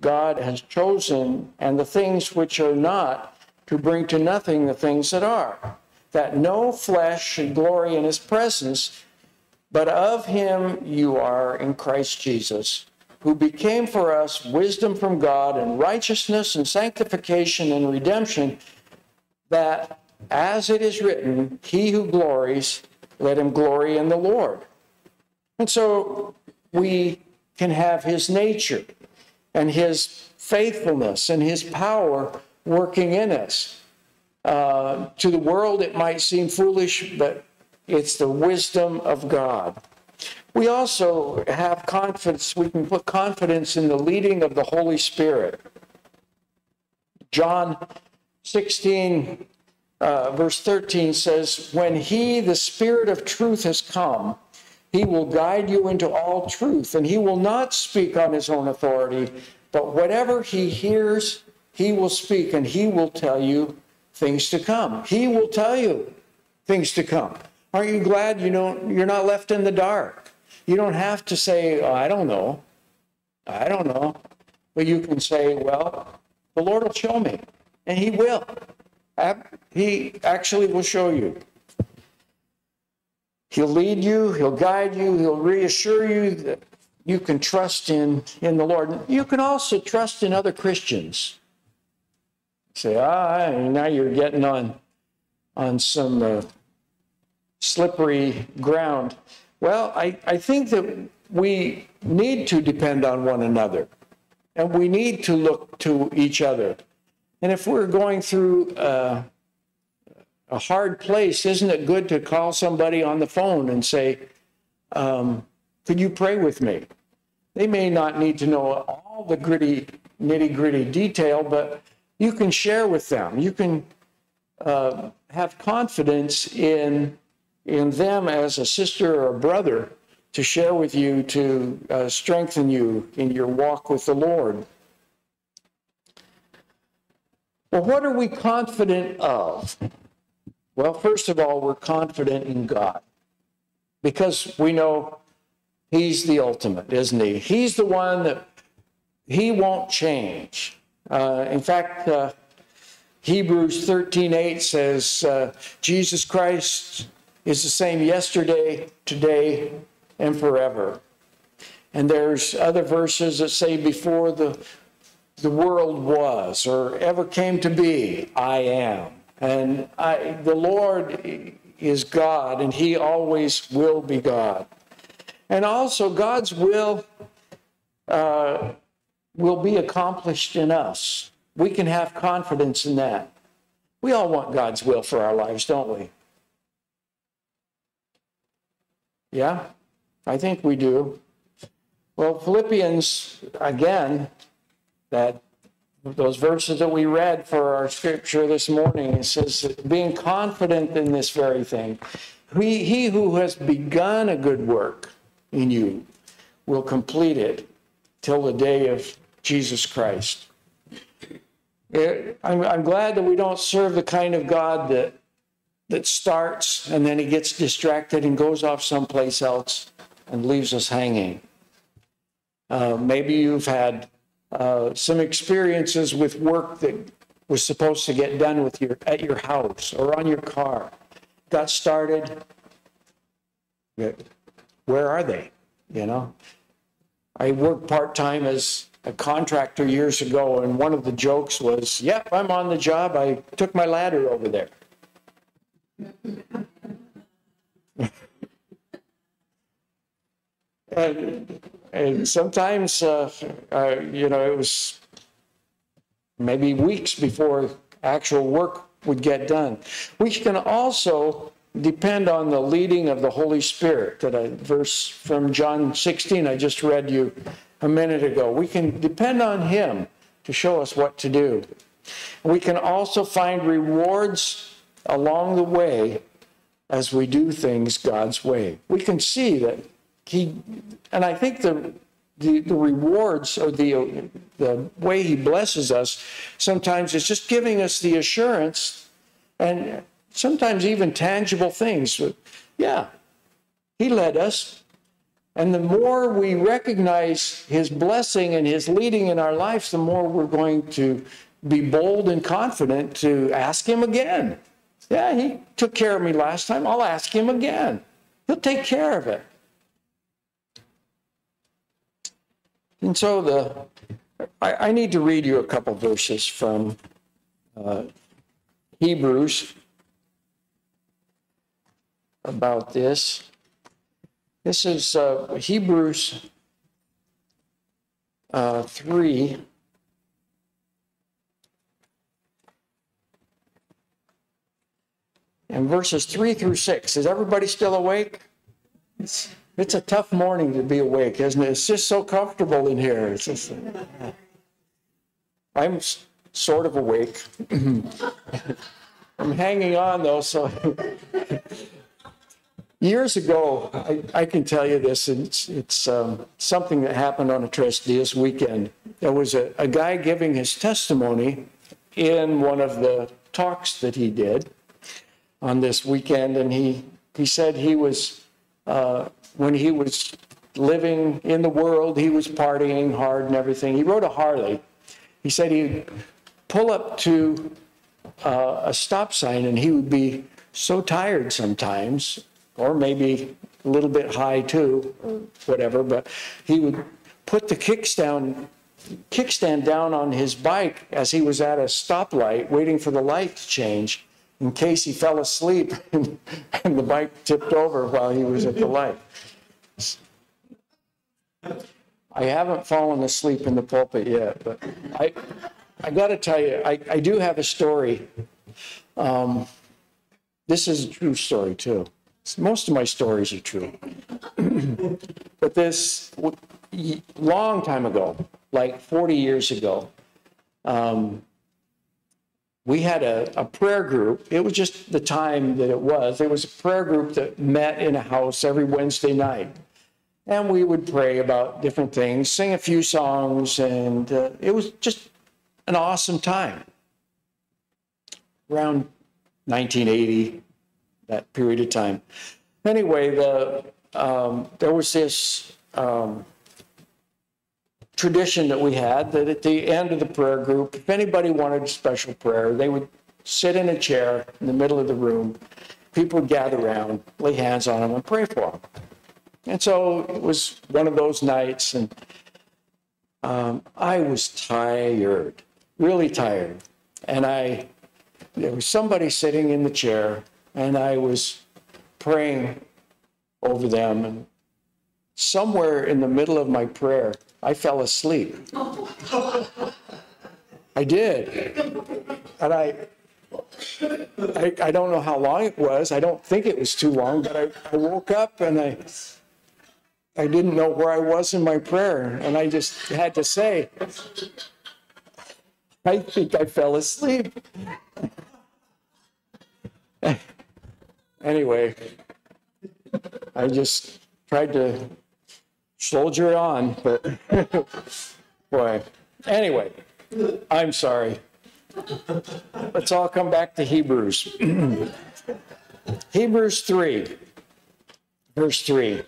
God has chosen, and the things which are not, to bring to nothing the things that are, that no flesh should glory in his presence, but of him you are in Christ Jesus, who became for us wisdom from God and righteousness and sanctification and redemption, that as it is written, he who glories, let him glory in the Lord. And so we can have his nature and his faithfulness and his power working in us. Uh, to the world, it might seem foolish, but it's the wisdom of God. We also have confidence, we can put confidence in the leading of the Holy Spirit. John 16, uh, verse 13 says, When he, the Spirit of truth, has come, he will guide you into all truth, and he will not speak on his own authority, but whatever he hears, he will speak, and he will tell you things to come. He will tell you things to come. Aren't you glad you don't, you're not left in the dark? You don't have to say, oh, I don't know. I don't know. But you can say, well, the Lord will show me, and he will. He actually will show you. He'll lead you, he'll guide you, he'll reassure you that you can trust in, in the Lord. You can also trust in other Christians. Say, ah, now you're getting on, on some uh, slippery ground. Well, I, I think that we need to depend on one another and we need to look to each other. And if we're going through uh, a hard place, isn't it good to call somebody on the phone and say, um, Could you pray with me? They may not need to know all the gritty, nitty gritty detail, but you can share with them. You can uh, have confidence in, in them as a sister or a brother to share with you to uh, strengthen you in your walk with the Lord. Well, what are we confident of? Well, first of all, we're confident in God because we know He's the ultimate, isn't He? He's the one that He won't change. Uh, in fact, uh, Hebrews 13:8 says, uh, Jesus Christ is the same yesterday, today, and forever. And there's other verses that say, before the, the world was or ever came to be, I am. And I, the Lord is God, and He always will be God. And also, God's will uh, will be accomplished in us. We can have confidence in that. We all want God's will for our lives, don't we? Yeah, I think we do. Well, Philippians, again, that those verses that we read for our scripture this morning, it says, being confident in this very thing. He, he who has begun a good work in you will complete it till the day of Jesus Christ. It- I'm, I'm glad that we don't serve the kind of God that that starts and then he gets distracted and goes off someplace else and leaves us hanging. Uh, maybe you've had uh, some experiences with work that was supposed to get done with your at your house or on your car. Got started. Where are they? You know, I worked part time as a contractor years ago, and one of the jokes was, "Yep, I'm on the job. I took my ladder over there." and, and sometimes, uh, uh, you know, it was maybe weeks before actual work would get done. We can also depend on the leading of the Holy Spirit. That a verse from John 16 I just read you a minute ago. We can depend on Him to show us what to do. We can also find rewards along the way as we do things God's way. We can see that He, and I think the the, the rewards or the the way He blesses us sometimes is just giving us the assurance and sometimes even tangible things. Yeah, He led us. And the more we recognize His blessing and His leading in our lives, the more we're going to be bold and confident to ask Him again. Yeah, He took care of me last time. I'll ask Him again. He'll take care of it. And so the I, I need to read you a couple verses from uh, Hebrews about this. This is uh, Hebrews uh, 3. And verses 3 through 6. Is everybody still awake? It's, it's a tough morning to be awake, isn't it? It's just so comfortable in here. It's just, I'm sort of awake. I'm hanging on though, so years ago, I, I can tell you this, and it's, it's um, something that happened on a Tres weekend. There was a, a guy giving his testimony in one of the talks that he did on this weekend, and he, he said he was, uh, when he was living in the world, he was partying hard and everything. He rode a Harley. He said he'd pull up to uh, a stop sign and he would be so tired sometimes, or maybe a little bit high too, whatever, but he would put the kickstand, kickstand down on his bike as he was at a stoplight waiting for the light to change in case he fell asleep and, and the bike tipped over while he was at the light. I haven't fallen asleep in the pulpit yet, but I, I got to tell you, I, I do have a story. Um, this is a true story too. Most of my stories are true. but this, long time ago, like 40 years ago, um, we had a, a prayer group. It was just the time that it was. It was a prayer group that met in a house every Wednesday night. And we would pray about different things, sing a few songs, and uh, it was just an awesome time. Around 1980, that period of time. Anyway, the, um, there was this um, tradition that we had that at the end of the prayer group, if anybody wanted a special prayer, they would sit in a chair in the middle of the room. People would gather around, lay hands on them, and pray for them. And so it was one of those nights, and um, I was tired, really tired. And I, there was somebody sitting in the chair, and I was praying over them. And somewhere in the middle of my prayer, I fell asleep. I did. And I, I, I don't know how long it was. I don't think it was too long, but I, I woke up and I, I didn't know where I was in my prayer. And I just had to say, I think I fell asleep. anyway, I just tried to soldier on, but boy, anyway, I'm sorry. Let's all come back to Hebrews. Hebrews 3, verse 3.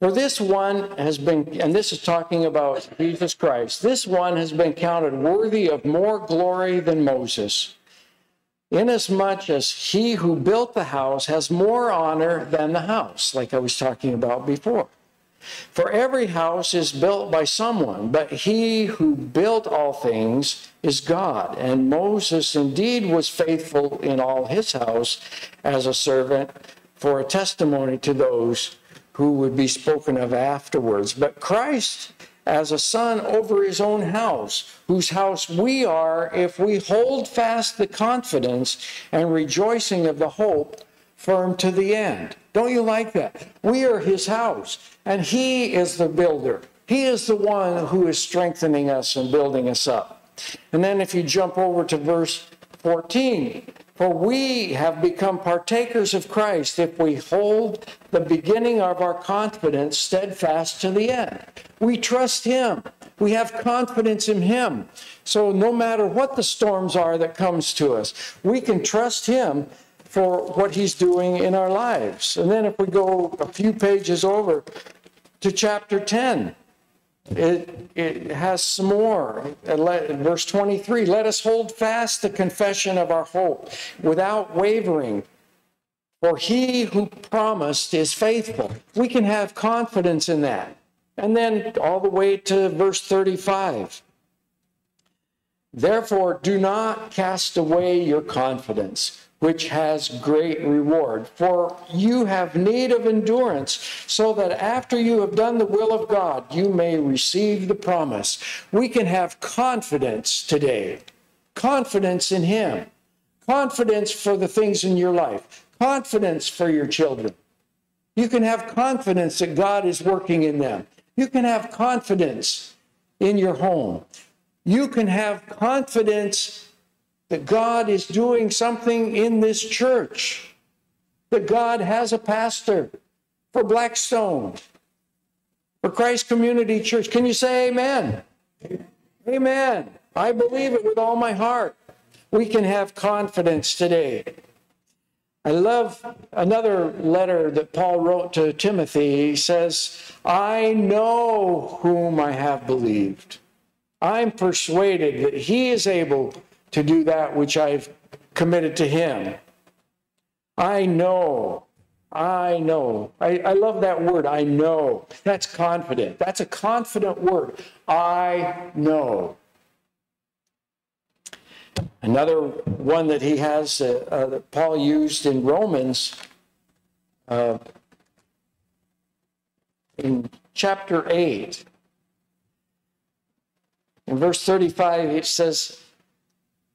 For this one has been, and this is talking about Jesus Christ, this one has been counted worthy of more glory than Moses, inasmuch as he who built the house has more honor than the house, like I was talking about before. For every house is built by someone, but he who built all things is God. And Moses indeed was faithful in all his house as a servant for a testimony to those who would be spoken of afterwards. But Christ as a son over his own house, whose house we are if we hold fast the confidence and rejoicing of the hope firm to the end. Don't you like that? We are his house, and he is the builder. He is the one who is strengthening us and building us up. And then if you jump over to verse 14, for we have become partakers of Christ if we hold the beginning of our confidence steadfast to the end. We trust him. We have confidence in him. So no matter what the storms are that comes to us, we can trust him for what he's doing in our lives. And then if we go a few pages over to chapter 10, it, it has some more. Let- Verse 23 Let us hold fast the confession of our hope without wavering, for he who promised is faithful. We can have confidence in that. And then all the way to verse 35. Therefore, do not cast away your confidence, which has great reward. For you have need of endurance, so that after you have done the will of God, you may receive the promise. We can have confidence today, confidence in Him, confidence for the things in your life, confidence for your children. You can have confidence that God is working in them. You can have confidence in your home. You can have confidence that God is doing something in this church, that God has a pastor for Blackstone, for Christ Community Church. Can you say amen? Amen. I believe it with all my heart. We can have confidence today. I love another letter that Paul wrote to Timothy. He says, I know whom I have believed. I'm persuaded that he is able to do that which I've committed to him. I know. I know. I, I love that word. I know. That's confident. That's a confident word. I know. Another one that he has, uh, uh, that Paul used in Romans, uh, in chapter 8, in verse 35, it says,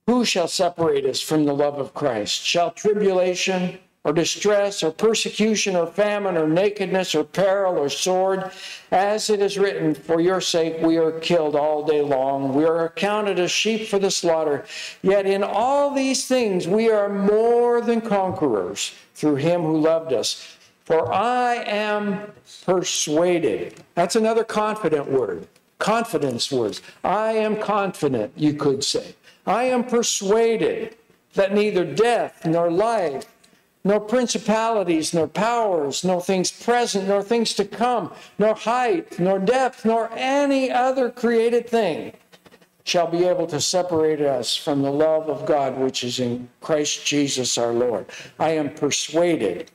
Who shall separate us from the love of Christ? Shall tribulation or distress or persecution or famine or nakedness or peril or sword? As it is written, For your sake we are killed all day long. We are accounted as sheep for the slaughter. Yet in all these things we are more than conquerors through him who loved us. For I am persuaded. That's another confident word. Confidence words. I am confident, you could say. I am persuaded that neither death nor life, nor principalities, nor powers, nor things present, nor things to come, nor height, nor depth, nor any other created thing shall be able to separate us from the love of God which is in Christ Jesus our Lord. I am persuaded.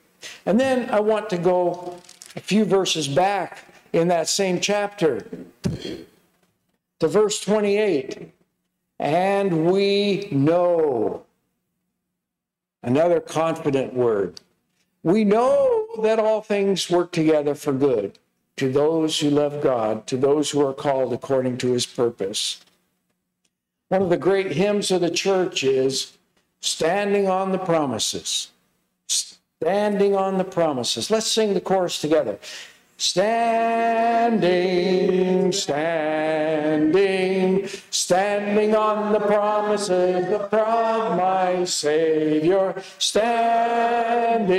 And then I want to go a few verses back in that same chapter to verse 28. And we know. Another confident word. We know that all things work together for good to those who love God, to those who are called according to his purpose. One of the great hymns of the church is Standing on the Promises. Standing on the Promises. Let's sing the chorus together. Standing, standing, standing on the promises of my Savior. Standing,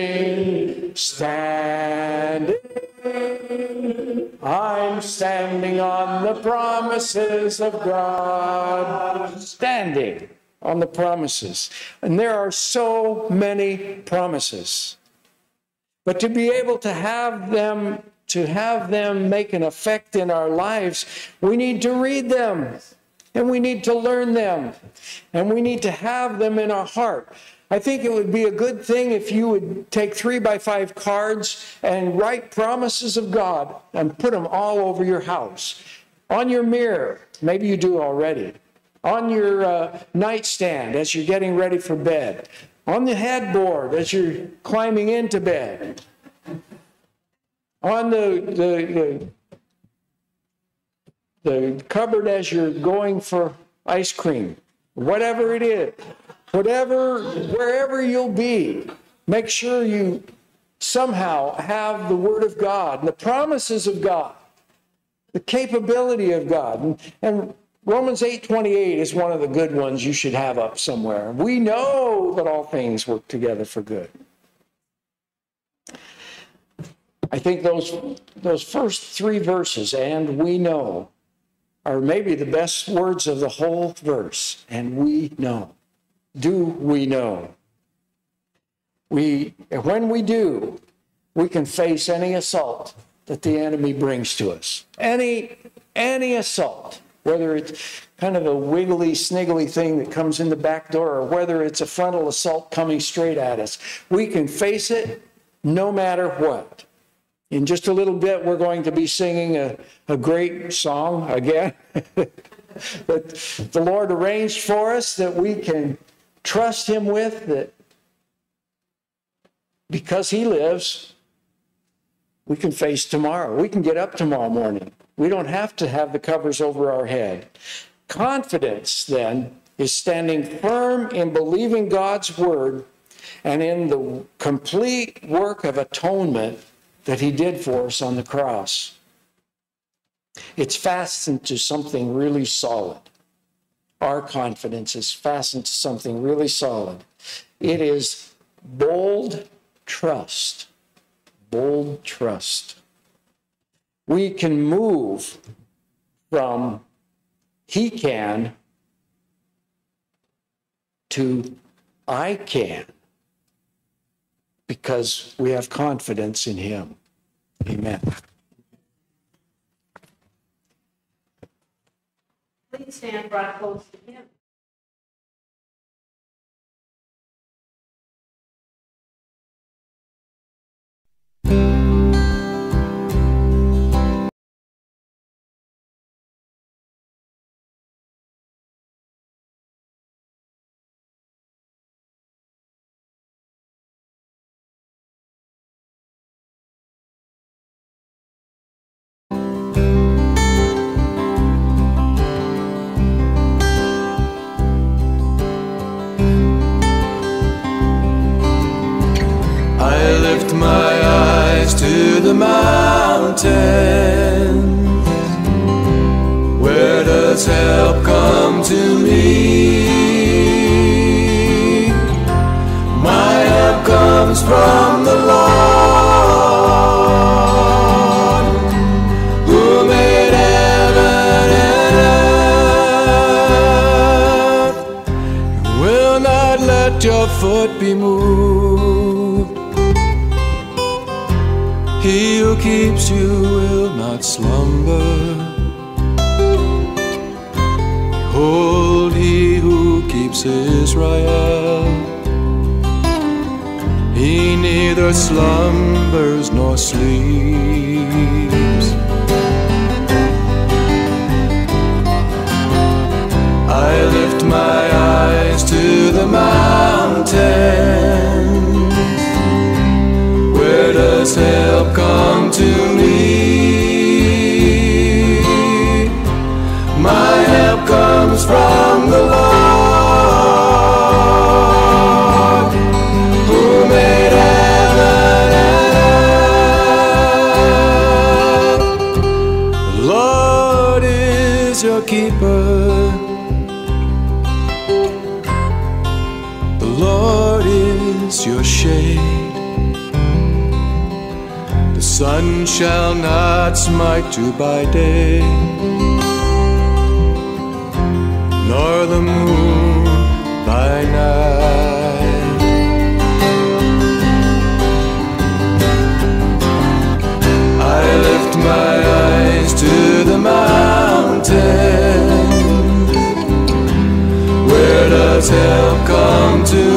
standing. I'm standing on the promises of God. Standing. on the promises. And there are so many promises. But to be able to have them to have them make an effect in our lives, we need to read them and we need to learn them and we need to have them in our heart. I think it would be a good thing if you would take three by five cards and write promises of God and put them all over your house. On your mirror, maybe you do already. On your uh, nightstand as you're getting ready for bed. On the headboard as you're climbing into bed on the, the, the, the cupboard as you're going for ice cream, whatever it is, whatever, wherever you'll be, make sure you somehow have the Word of God and the promises of God, the capability of God. And, and Romans 8:28 is one of the good ones you should have up somewhere. We know that all things work together for good. I think those, those first three verses, and we know, are maybe the best words of the whole verse. And we know. Do we know? We, when we do, we can face any assault that the enemy brings to us. Any, any assault, whether it's kind of a wiggly, sniggly thing that comes in the back door, or whether it's a frontal assault coming straight at us, we can face it no matter what. In just a little bit, we're going to be singing a, a great song again that the Lord arranged for us that we can trust Him with, that because He lives, we can face tomorrow. We can get up tomorrow morning. We don't have to have the covers over our head. Confidence, then, is standing firm in believing God's word and in the complete work of atonement that he did for us on the cross. It's fastened to something really solid. Our confidence is fastened to something really solid. It is bold trust. Bold trust. We can move from he can to I can because we have confidence in him. Amen. Please stand right close to him. Mountains. Where does help come to me? My help comes from the Lord who made heaven and earth. Will not let your foot be moved. Slumbers nor sleeps. that's my two by day, nor the moon by night. I lift my eyes to the mountain. Where does help come to?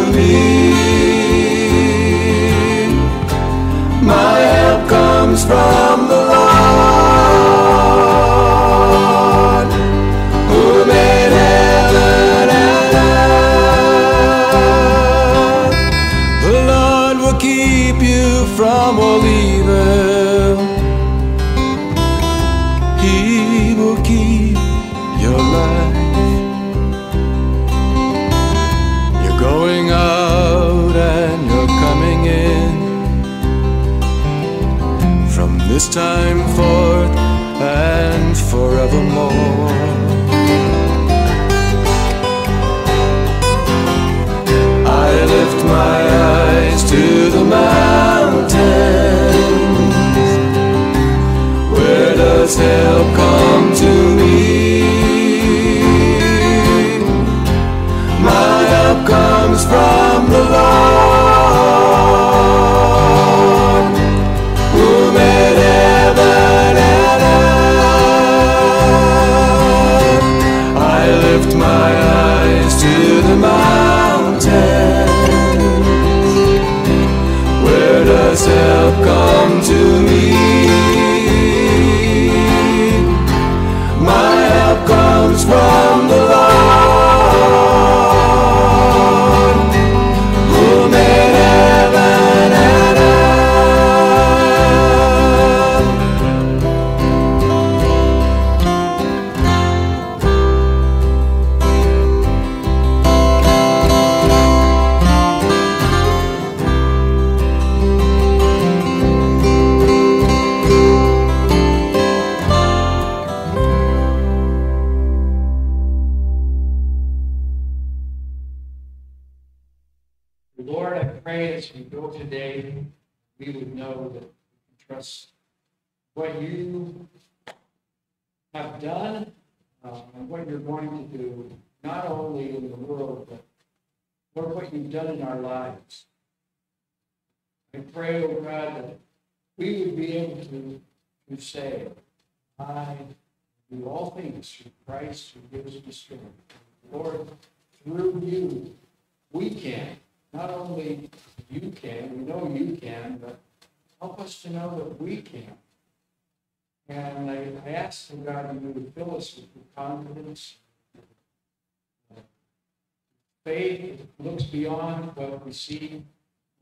beyond what we see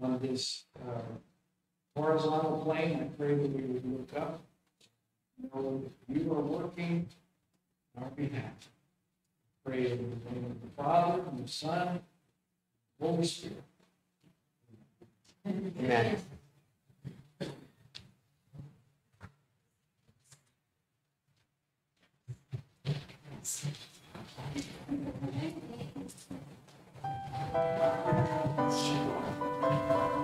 on this uh, horizontal plane. I pray that we would look up. Know that you are working on our behalf. I pray in the name of the Father, and the Son, and the Holy Spirit. Amen. Amen. Thank you.